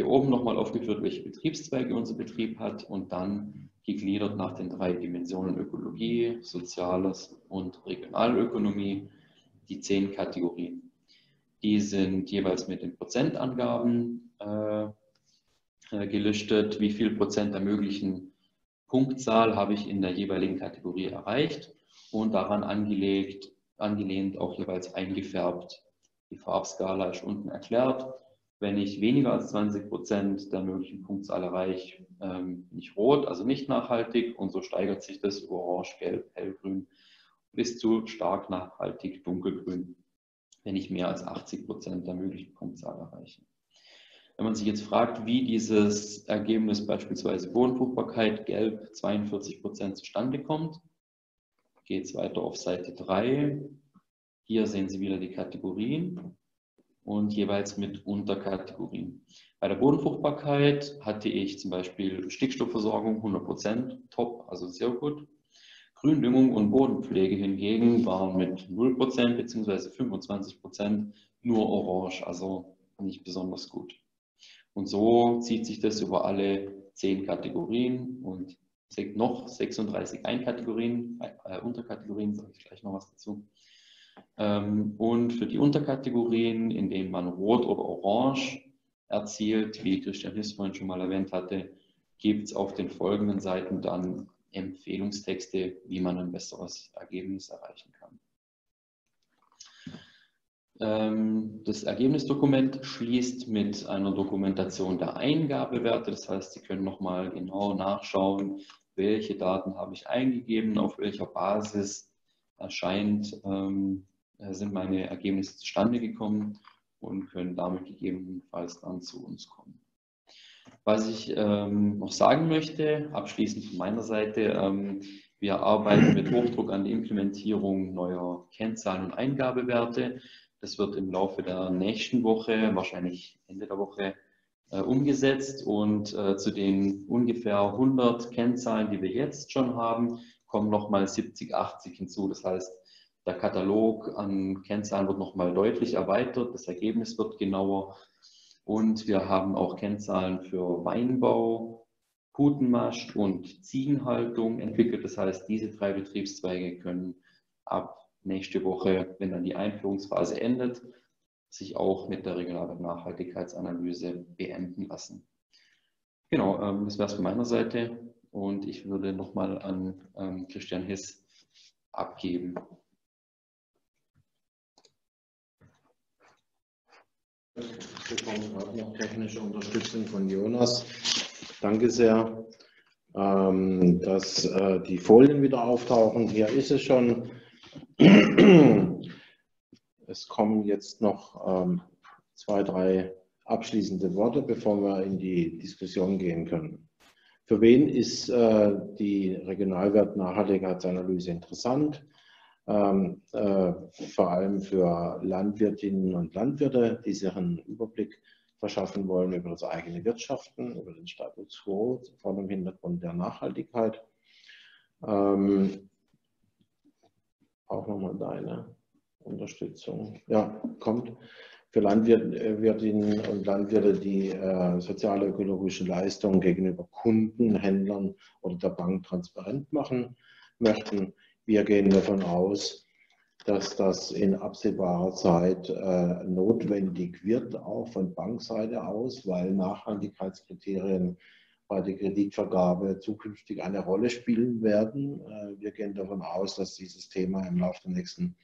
Hier oben nochmal aufgeführt, welche Betriebszweige unser Betrieb hat und dann gegliedert nach den drei Dimensionen Ökologie, Soziales und Regionalökonomie, die zehn Kategorien. Die sind jeweils mit den Prozentangaben äh, äh gelistet, wie viel Prozent der möglichen Punktzahl habe ich in der jeweiligen Kategorie erreicht und daran angelegt, angelehnt auch jeweils eingefärbt. Die Farbskala ist unten erklärt wenn ich weniger als 20 Prozent der möglichen Punktzahl erreiche, ähm, bin ich rot, also nicht nachhaltig. Und so steigert sich das über orange, gelb, hellgrün bis zu stark nachhaltig dunkelgrün, wenn ich mehr als 80 Prozent der möglichen Punktzahl erreiche. Wenn man sich jetzt fragt, wie dieses Ergebnis beispielsweise Bodenfruchtbarkeit gelb 42 Prozent zustande kommt, geht es weiter auf Seite 3. Hier sehen Sie wieder die Kategorien und jeweils mit Unterkategorien. Bei der Bodenfruchtbarkeit hatte ich zum Beispiel Stickstoffversorgung 100%, top, also sehr gut. Gründüngung und Bodenpflege hingegen waren mit 0% bzw. 25% nur orange, also nicht besonders gut. Und so zieht sich das über alle 10 Kategorien und noch 36 Einkategorien, äh, Unterkategorien, sage ich gleich noch was dazu. Ähm, und für die Unterkategorien, in denen man Rot oder Orange erzielt, wie Christian Hiss vorhin schon mal erwähnt hatte, gibt es auf den folgenden Seiten dann Empfehlungstexte, wie man ein besseres Ergebnis erreichen kann. Ähm, das Ergebnisdokument schließt mit einer Dokumentation der Eingabewerte. Das heißt, Sie können nochmal genau nachschauen, welche Daten habe ich eingegeben, auf welcher Basis erscheint, ähm, äh, sind meine Ergebnisse zustande gekommen und können damit gegebenenfalls dann zu uns kommen. Was ich ähm, noch sagen möchte, abschließend von meiner Seite, ähm, wir arbeiten mit Hochdruck an der Implementierung neuer Kennzahlen und Eingabewerte. Das wird im Laufe der nächsten Woche, wahrscheinlich Ende der Woche, äh, umgesetzt und äh, zu den ungefähr 100 Kennzahlen, die wir jetzt schon haben, kommen nochmal 70, 80 hinzu. Das heißt, der Katalog an Kennzahlen wird nochmal deutlich erweitert, das Ergebnis wird genauer und wir haben auch Kennzahlen für Weinbau, Putenmast und Ziegenhaltung entwickelt. Das heißt, diese drei Betriebszweige können ab nächste Woche, wenn dann die Einführungsphase endet, sich auch mit der regionalen Nachhaltigkeitsanalyse beenden lassen. Genau, ähm, das wäre es von meiner Seite und ich würde nochmal an ähm, Christian Hiss abgeben. Wir bekommen gerade noch technische Unterstützung von Jonas. Danke sehr, ähm, dass äh, die Folien wieder auftauchen. Hier ist es schon. Es kommen jetzt noch ähm, zwei, drei abschließende Worte, bevor wir in die Diskussion gehen können. Für wen ist äh, die Regionalwert-Nachhaltigkeitsanalyse interessant? Ähm, äh, vor allem für Landwirtinnen und Landwirte, die sich einen Überblick verschaffen wollen über das eigene Wirtschaften, über den Status quo vor dem Hintergrund der Nachhaltigkeit. Ähm, auch nochmal deine Unterstützung. Ja, kommt für Landwirtinnen und Landwirte, die äh, sozial-ökologische Leistungen gegenüber Kunden, Händlern oder der Bank transparent machen möchten. Wir gehen davon aus, dass das in absehbarer Zeit äh, notwendig wird, auch von Bankseite aus, weil Nachhaltigkeitskriterien bei der Kreditvergabe zukünftig eine Rolle spielen werden. Äh, wir gehen davon aus, dass dieses Thema im Laufe der nächsten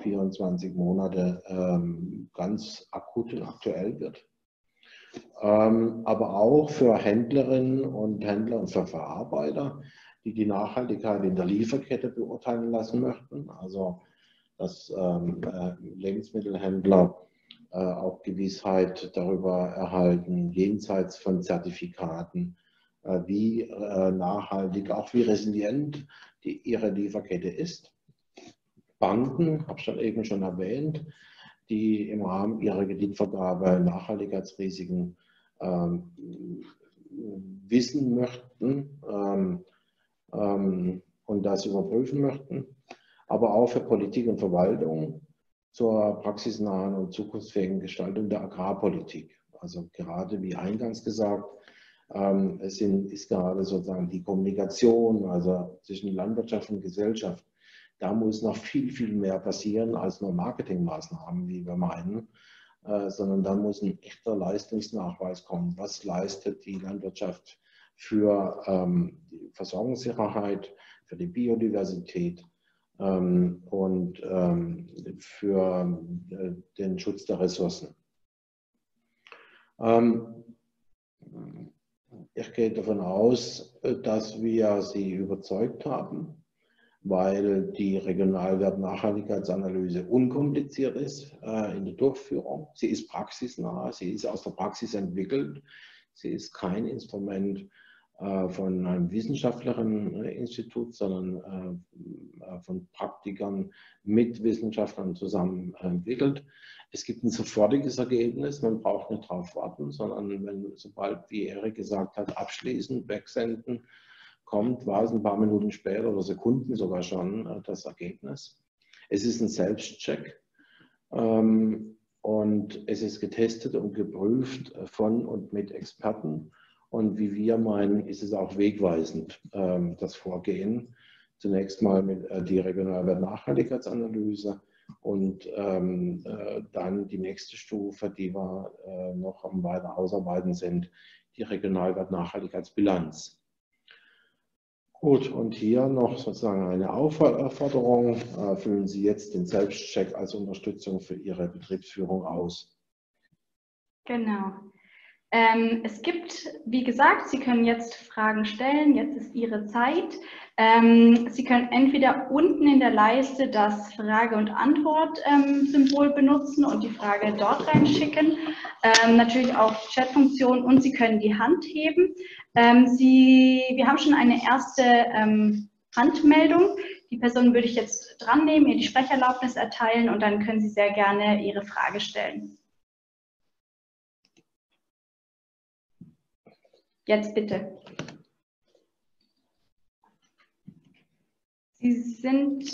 24 Monate ähm, ganz akut und aktuell wird. Ähm, aber auch für Händlerinnen und Händler und für Verarbeiter die die Nachhaltigkeit in der Lieferkette beurteilen lassen möchten. Also dass ähm, äh, Lebensmittelhändler äh, auch Gewissheit darüber erhalten, jenseits von Zertifikaten, äh, wie äh, nachhaltig, auch wie resilient die, ihre Lieferkette ist. Banken, habe ich dann eben schon erwähnt, die im Rahmen ihrer Kreditvergabe Nachhaltigkeitsrisiken ähm, wissen möchten. Ähm, und das überprüfen möchten, aber auch für Politik und Verwaltung zur praxisnahen und zukunftsfähigen Gestaltung der Agrarpolitik. Also gerade wie eingangs gesagt, ähm, es sind, ist gerade sozusagen die Kommunikation also zwischen Landwirtschaft und Gesellschaft. Da muss noch viel, viel mehr passieren als nur Marketingmaßnahmen, wie wir meinen, äh, sondern da muss ein echter Leistungsnachweis kommen. Was leistet die Landwirtschaft für ähm, die Versorgungssicherheit, für die Biodiversität ähm, und ähm, für äh, den Schutz der Ressourcen. Ähm, ich gehe davon aus, dass wir Sie überzeugt haben, weil die Regionalwert-Nachhaltigkeitsanalyse unkompliziert ist äh, in der Durchführung. Sie ist praxisnah, sie ist aus der Praxis entwickelt. Sie ist kein Instrument, von einem wissenschaftlichen Institut, sondern von Praktikern mit Wissenschaftlern zusammen entwickelt. Es gibt ein sofortiges Ergebnis, man braucht nicht darauf warten, sondern wenn, sobald, wie Erik gesagt hat, abschließen, wegsenden, kommt, war es ein paar Minuten später oder Sekunden sogar schon das Ergebnis. Es ist ein Selbstcheck. Ähm, und es ist getestet und geprüft von und mit Experten. Und wie wir meinen, ist es auch wegweisend, ähm, das Vorgehen. Zunächst mal mit äh, die Regionalwert-Nachhaltigkeitsanalyse und ähm, äh, dann die nächste Stufe, die wir äh, noch am weiter ausarbeiten sind, die Regionalwert-Nachhaltigkeitsbilanz. Gut, und hier noch sozusagen eine Aufforderung. Füllen Sie jetzt den Selbstcheck als Unterstützung für Ihre Betriebsführung aus. Genau. Ähm, es gibt, wie gesagt, Sie können jetzt Fragen stellen. Jetzt ist Ihre Zeit. Ähm, Sie können entweder unten in der Leiste das Frage- und Antwort-Symbol ähm, benutzen und die Frage dort reinschicken. Ähm, natürlich auch Chatfunktion und Sie können die Hand heben. Ähm, Sie, wir haben schon eine erste ähm, Handmeldung. Die Person würde ich jetzt dran nehmen, ihr die Sprecherlaubnis erteilen und dann können Sie sehr gerne Ihre Frage stellen. Jetzt bitte. Sie sind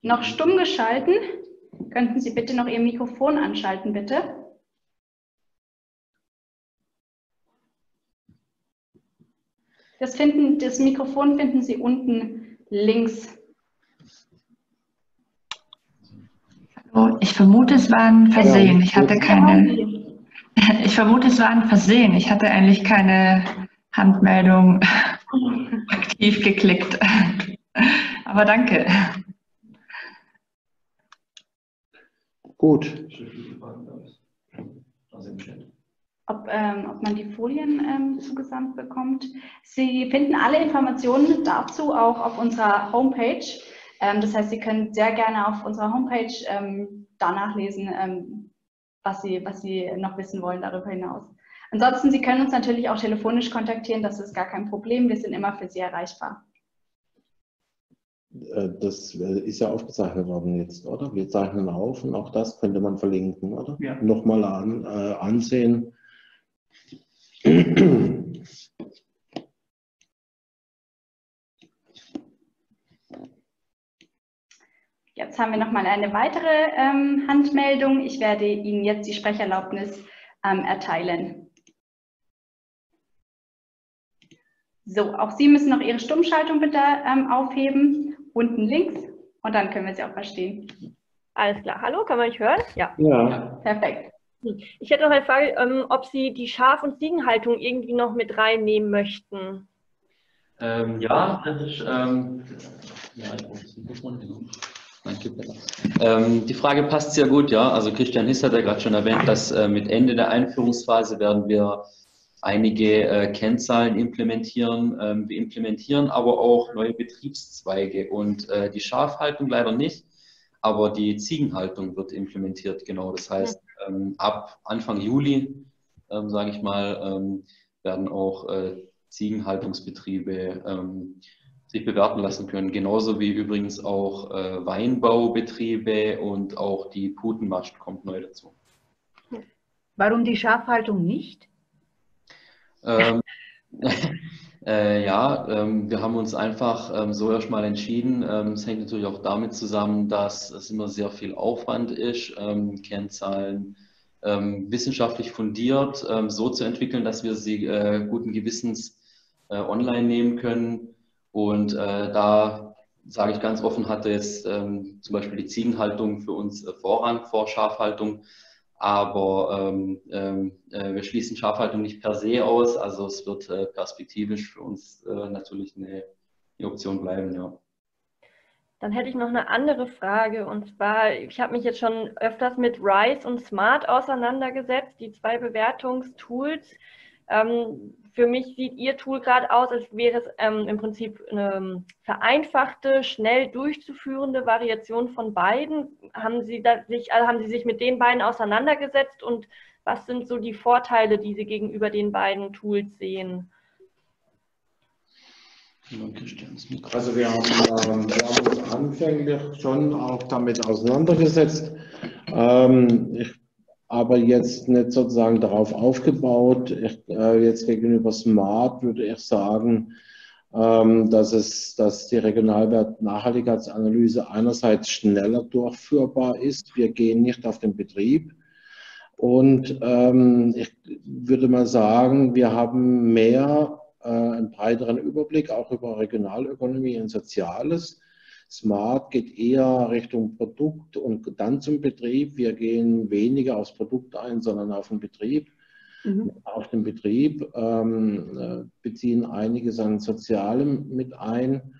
noch stumm geschalten. Könnten Sie bitte noch Ihr Mikrofon anschalten, bitte? Das, finden, das Mikrofon finden Sie unten links. Hallo, ich vermute, es war ein Versehen. Ich hatte keine. Ich vermute, es war ein Versehen. Ich hatte eigentlich keine Handmeldung aktiv geklickt. Aber danke. Gut. Ob, ähm, ob man die Folien ähm, zugesandt bekommt. Sie finden alle Informationen dazu auch auf unserer Homepage. Ähm, das heißt, Sie können sehr gerne auf unserer Homepage ähm, danach lesen, ähm, was, Sie, was Sie noch wissen wollen darüber hinaus. Ansonsten, Sie können uns natürlich auch telefonisch kontaktieren, das ist gar kein Problem. Wir sind immer für Sie erreichbar. Äh, das ist ja aufgezeichnet worden jetzt, oder? Wir zeichnen auf und auch das könnte man verlinken, oder? Ja. Nochmal an, äh, ansehen. Jetzt haben wir nochmal eine weitere ähm, Handmeldung. Ich werde Ihnen jetzt die Sprecherlaubnis ähm, erteilen. So, auch Sie müssen noch Ihre Stummschaltung bitte ähm, aufheben unten links und dann können wir sie auch verstehen. Alles klar. Hallo, kann man mich hören? Ja. Ja. Perfekt. Ich hätte noch eine Frage, ähm, ob Sie die Schaf- und Ziegenhaltung irgendwie noch mit reinnehmen möchten. Ähm, ja, das ist, ja, ähm, die Frage passt sehr gut, ja. Also Christian Hiss hat ja gerade schon erwähnt, dass äh, mit Ende der Einführungsphase werden wir einige äh, Kennzahlen implementieren. Ähm, wir implementieren aber auch neue Betriebszweige und äh, die Schafhaltung leider nicht, aber die Ziegenhaltung wird implementiert, genau. Das heißt, ähm, ab Anfang Juli, ähm, sage ich mal, ähm, werden auch äh, Ziegenhaltungsbetriebe ähm, sich bewerten lassen können. Genauso wie übrigens auch äh, Weinbaubetriebe und auch die Putenmast kommt neu dazu. Warum die Schafhaltung nicht? Ähm, äh, ja, ähm, wir haben uns einfach ähm, so erstmal entschieden. Ähm, es hängt natürlich auch damit zusammen, dass es immer sehr viel Aufwand ist, ähm, Kennzahlen ähm, wissenschaftlich fundiert so zu entwickeln, dass wir sie äh, guten Gewissens äh, online nehmen können. Und äh, da sage ich ganz offen, hatte jetzt zum Beispiel die Ziegenhaltung für uns äh, Vorrang vor Schafhaltung aber ähm, ähm, äh, wir schließen Schafhaltung nicht per se aus. Also es wird äh, perspektivisch für uns äh, natürlich eine, eine, Option bleiben, ja. Dann hätte ich noch eine andere Frage und zwar, ich habe mich jetzt schon öfters mit RISE und SMART auseinandergesetzt, die zwei Bewertungstools. Ähm, für mich sieht Ihr Tool gerade aus, als wäre es ähm, im Prinzip eine ähm, vereinfachte, schnell durchzuführende Variation von beiden. Haben Sie, sich, also haben Sie sich mit den beiden auseinandergesetzt und was sind so die Vorteile, die Sie gegenüber den beiden Tools sehen? Also wir haben, ähm, wir haben uns anfänglich schon auch damit auseinandergesetzt, ähm, ich, aber jetzt nicht sozusagen darauf aufgebaut. Ich, äh, jetzt gegenüber Smart würde ich sagen, ähm, dass, es, dass die Regionalwert-Nachhaltigkeitsanalyse einerseits schneller durchführbar ist. Wir gehen nicht auf den Betrieb. Und ähm, ich würde mal sagen, wir haben mehr äh, einen breiteren Überblick auch über Regionalökonomie und Soziales. Smart geht eher Richtung Produkt und dann zum Betrieb. Wir gehen weniger aufs Produkt ein, sondern auf den Betrieb. Mhm. Auf den Betrieb ähm, äh, beziehen einiges an Sozialem mit ein.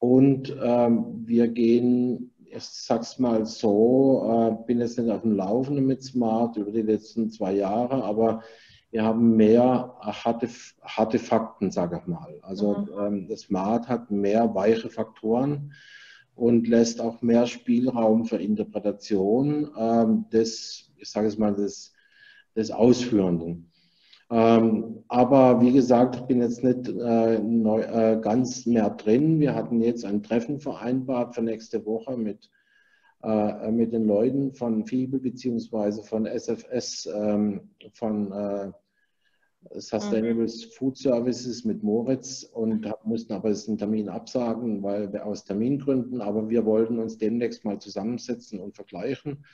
Und ähm, wir gehen, ich sag's mal so, äh, bin jetzt nicht auf dem Laufenden mit Smart über die letzten zwei Jahre, aber wir haben mehr harte, harte Fakten, sage ich mal. Also mhm. ähm, Smart hat mehr weiche Faktoren und lässt auch mehr Spielraum für Interpretation ähm, des, ich sage es mal, des, des Ausführenden. Ähm, aber wie gesagt, ich bin jetzt nicht äh, neu, äh, ganz mehr drin. Wir hatten jetzt ein Treffen vereinbart für nächste Woche mit, äh, mit den Leuten von FIBE bzw. von SFS, ähm, von äh, Sustainable mhm. Food Services mit Moritz und mussten aber diesen Termin absagen, weil wir aus Termingründen, aber wir wollten uns demnächst mal zusammensetzen und vergleichen.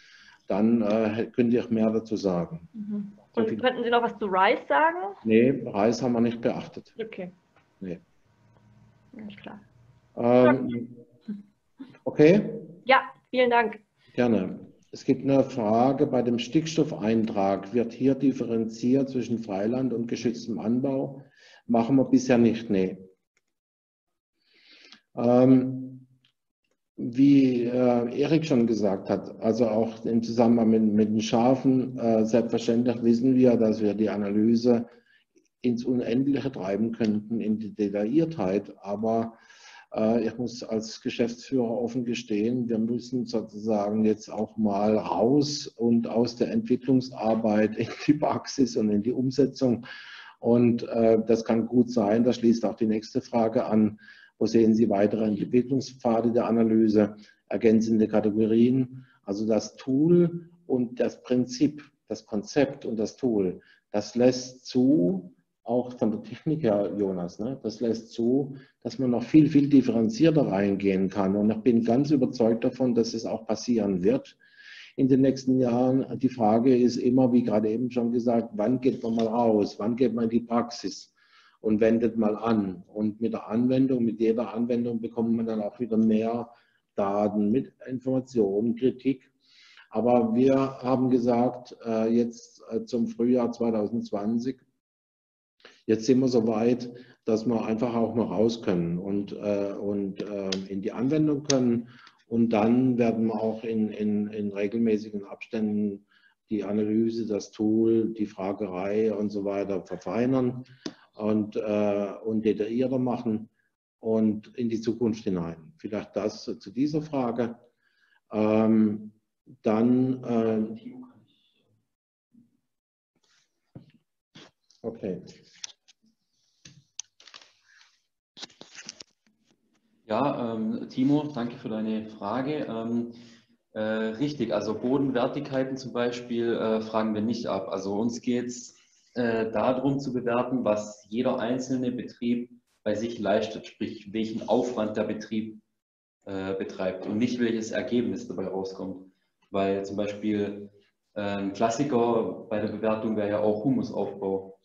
Dann äh, könnte ich mehr dazu sagen. Mhm. Und so könnten Sie noch was zu Rice sagen? Nee, Rice haben wir nicht beachtet. Okay. Nee. Nicht klar. Ähm, okay? Ja, vielen Dank. Gerne. Es gibt eine Frage bei dem Stickstoffeintrag. Wird hier differenziert zwischen Freiland und geschütztem Anbau? Machen wir bisher nicht, nee. Ähm, wie äh, Erik schon gesagt hat, also auch im Zusammenhang mit, mit den Schafen, äh, selbstverständlich wissen wir, dass wir die Analyse ins Unendliche treiben könnten, in die Detailliertheit, aber ich muss als Geschäftsführer offen gestehen, wir müssen sozusagen jetzt auch mal raus und aus der Entwicklungsarbeit in die Praxis und in die Umsetzung. Und äh, das kann gut sein, das schließt auch die nächste Frage an. Wo sehen Sie weitere Entwicklungspfade der Analyse, ergänzende Kategorien? Also das Tool und das Prinzip, das Konzept und das Tool, das lässt zu, auch von der Technik her, Jonas, ne? das lässt zu, dass man noch viel, viel differenzierter reingehen kann. Und ich bin ganz überzeugt davon, dass es auch passieren wird in den nächsten Jahren. Die Frage ist immer, wie gerade eben schon gesagt, wann geht man mal raus, wann geht man in die Praxis und wendet mal an. Und mit der Anwendung, mit jeder Anwendung bekommt man dann auch wieder mehr Daten mit Informationen, Kritik. Aber wir haben gesagt, äh, jetzt äh, zum Frühjahr 2020, Jetzt sind wir so weit, dass wir einfach auch mal raus können und, äh, und äh, in die Anwendung können. Und dann werden wir auch in, in, in regelmäßigen Abständen die Analyse, das Tool, die Fragerei und so weiter verfeinern und, äh, und detaillierter machen und in die Zukunft hinein. Vielleicht das zu dieser Frage. Ähm, dann. Äh, okay. Ja, ähm, Timo, danke für deine Frage. Ähm, äh, richtig, also Bodenwertigkeiten zum Beispiel äh, fragen wir nicht ab. Also uns geht es äh, darum zu bewerten, was jeder einzelne Betrieb bei sich leistet, sprich welchen Aufwand der Betrieb äh, betreibt und nicht welches Ergebnis dabei rauskommt. Weil zum Beispiel äh, ein Klassiker bei der Bewertung wäre ja auch Humusaufbau.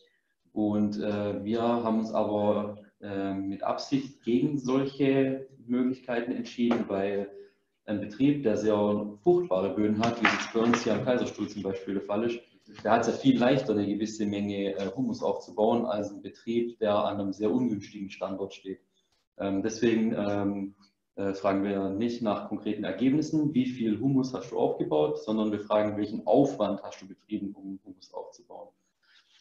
Und äh, wir haben uns aber mit Absicht gegen solche Möglichkeiten entschieden, weil ein Betrieb, der sehr fruchtbare Böden hat, wie es bei uns hier am Kaiserstuhl zum Beispiel der Fall ist, der hat es ja viel leichter, eine gewisse Menge äh, Humus aufzubauen, als ein Betrieb, der an einem sehr ungünstigen Standort steht. Ähm, deswegen ähm, äh, fragen wir nicht nach konkreten Ergebnissen, wie viel Humus hast du aufgebaut, sondern wir fragen, welchen Aufwand hast du betrieben, um Humus aufzubauen.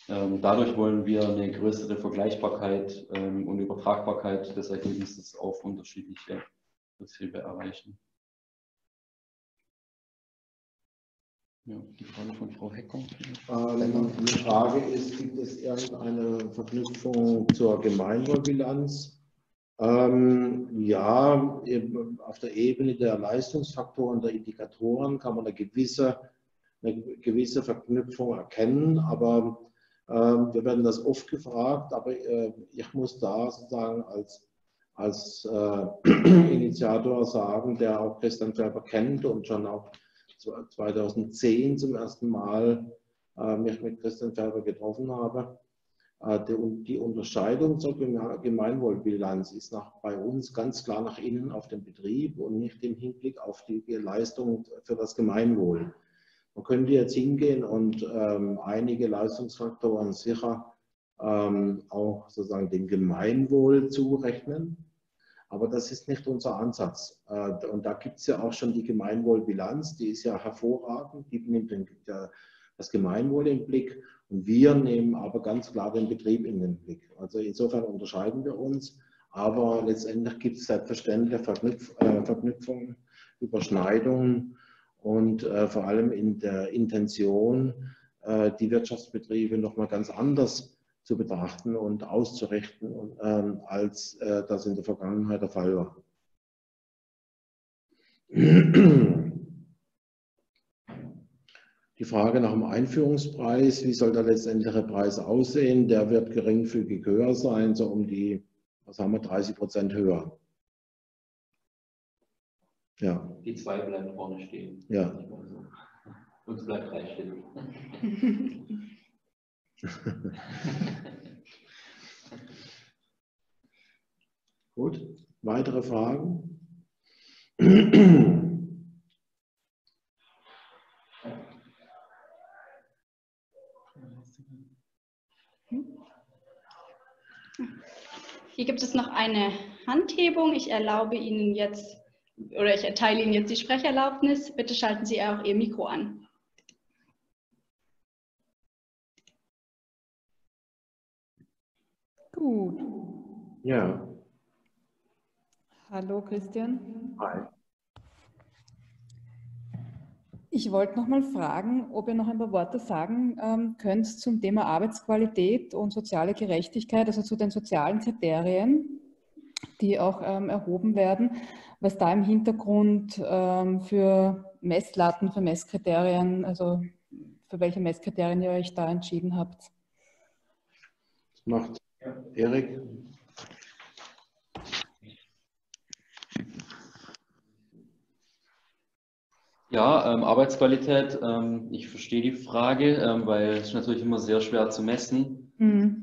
Ähm, dadurch wollen wir eine größere Vergleichbarkeit ähm, und Übertragbarkeit des Ergebnisses auf unterschiedliche Betriebe erreichen. Ja, die Frage von Frau Hecker. Ähm, die Frage ist, gibt es irgendeine Verknüpfung zur Gemeinwohlbilanz? Ähm, ja, auf der Ebene der Leistungsfaktoren, der Indikatoren kann man eine gewisse, eine gewisse Verknüpfung erkennen, aber wir werden das oft gefragt, aber äh, ich muss da sozusagen als, als äh, Initiator sagen, der auch Christian Ferber kennt und schon auch 2010 zum ersten Mal äh, mich mit Christian Ferber getroffen habe, die Unterscheidung zur Gemeinwohlbilanz ist nach, bei uns ganz klar nach innen auf den Betrieb und nicht im Hinblick auf die Leistung für das Gemeinwohl. Man könnte jetzt hingehen und ähm, einige Leistungsfaktoren sicher ähm, auch sozusagen dem Gemeinwohl zurechnen, aber das ist nicht unser Ansatz. Äh, und da gibt es ja auch schon die Gemeinwohlbilanz, die ist ja hervorragend, die nimmt den, der, das Gemeinwohl im Blick und wir nehmen aber ganz klar den Betrieb in den Blick. Also insofern unterscheiden wir uns, aber letztendlich gibt es selbstverständlich Verknüpf äh, Verknüpfungen, Überschneidungen und äh, vor allem in der Intention, äh, die Wirtschaftsbetriebe nochmal ganz anders zu betrachten und auszurichten, ähm, als äh, das in der Vergangenheit der Fall war. Die Frage nach dem Einführungspreis, wie soll der letztendliche Preis aussehen? Der wird geringfügig höher sein, so um die, was haben wir, 30 Prozent höher. Ja. Die zwei bleiben vorne stehen. Ja. Und es bleibt dreistellig. Gut, weitere Fragen? Hier gibt es noch eine Handhebung. Ich erlaube Ihnen jetzt oder ich erteile Ihnen jetzt die Sprecherlaubnis. Bitte schalten Sie auch Ihr Mikro an. Gut. Ja. Hallo Christian. Hi. Ich wollte noch mal fragen, ob ihr noch ein paar Worte sagen ähm, könnt zum Thema Arbeitsqualität und soziale Gerechtigkeit, also zu den sozialen Kriterien, die auch ähm, erhoben werden, was da im Hintergrund ähm, für Messlatten, für Messkriterien, also für welche Messkriterien ihr euch da entschieden habt. Das macht Erik. Ja, ähm, Arbeitsqualität, ähm, ich verstehe die Frage, ähm, weil es ist natürlich immer sehr schwer zu messen. Mhm.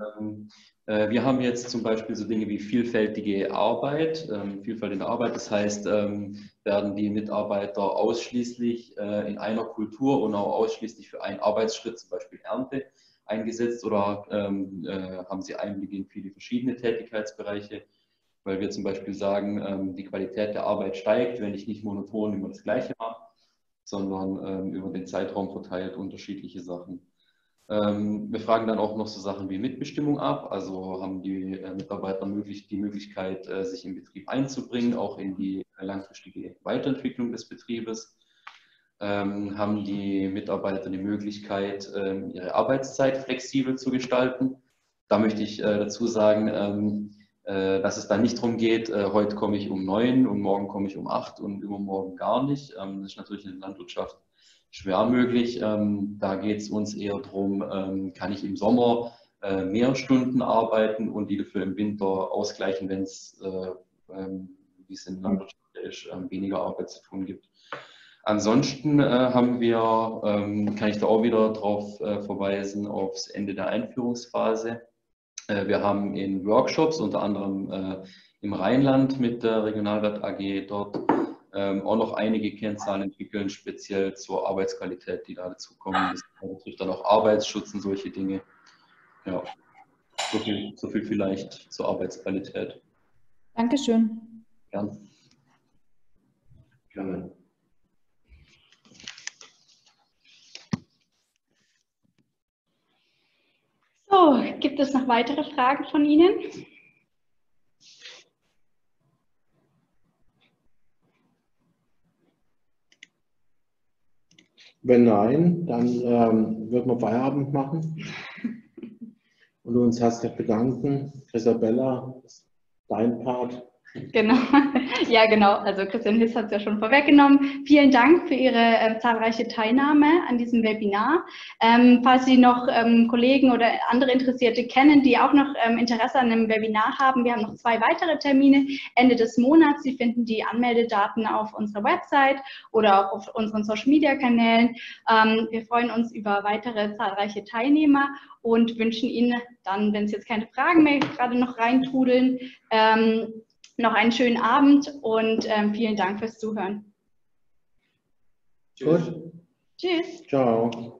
Ähm, äh, wir haben jetzt zum Beispiel so Dinge wie vielfältige Arbeit, ähm, Vielfalt in der Arbeit. Das heißt, ähm, werden die Mitarbeiter ausschließlich äh, in einer Kultur und auch ausschließlich für einen Arbeitsschritt, zum Beispiel Ernte, eingesetzt oder äh, haben sie Einblick in viele verschiedene Tätigkeitsbereiche? Weil wir zum Beispiel sagen, die Qualität der Arbeit steigt, wenn ich nicht monoton immer das Gleiche mache sondern ähm, über den Zeitraum verteilt unterschiedliche Sachen. Ähm, wir fragen dann auch noch so Sachen wie Mitbestimmung ab, also haben die äh, Mitarbeiter möglich, die Möglichkeit, äh, sich im Betrieb einzubringen, auch in die langfristige Weiterentwicklung des Betriebes. Ähm, haben die Mitarbeiter die Möglichkeit, ähm, ihre Arbeitszeit flexibel zu gestalten. Da möchte ich äh, dazu sagen, äh, dass es da nicht darum geht, äh, heute komme ich um neun und morgen komme ich um acht und übermorgen gar nicht. Das ist natürlich in der Landwirtschaft schwer möglich. Ähm, da geht es uns eher darum, ähm, kann ich im Sommer äh, mehr Stunden arbeiten und die dafür im Winter ausgleichen, wenn es, wie es in Landwirtschaft ist, weniger Arbeit zu tun gibt. Ansonsten haben wir, kann ich da auch wieder darauf verweisen, aufs Ende der Einführungsphase äh, wir haben in Workshops, unter anderem äh, im Rheinland mit der Regionalwert AG dort ähm, auch noch einige Kennzahlen entwickeln, speziell zur Arbeitsqualität, die da dazu kommen. Das betrifft dann auch Arbeitsschutz und solche Dinge. Ja, so viel, so viel vielleicht zur Arbeitsqualität. Dankeschön. Gern. Gerne. So, gibt es noch weitere Fragen von Ihnen? Wenn nein, dann ähm, wird man Feierabend machen und uns herzlich bedanken, Isabella, dein Part. Genau, ja genau. Also Christian Hiss hat es ja schon vorweggenommen. Vielen Dank für Ihre äh, zahlreiche Teilnahme an diesem Webinar. Ähm, falls Sie noch ähm, Kollegen oder andere Interessierte kennen, die auch noch ähm, Interesse an einem Webinar haben, wir haben noch zwei weitere Termine Ende des Monats. Sie finden die Anmeldedaten auf unserer Website oder auch auf unseren Social-Media-Kanälen. Ähm, wir freuen uns über weitere zahlreiche Teilnehmer und wünschen Ihnen dann, wenn es jetzt keine Fragen mehr gerade noch reintrudeln, ähm, noch einen schönen Abend und ähm, vielen Dank fürs Zuhören. Gut. Tschüss. Ciao.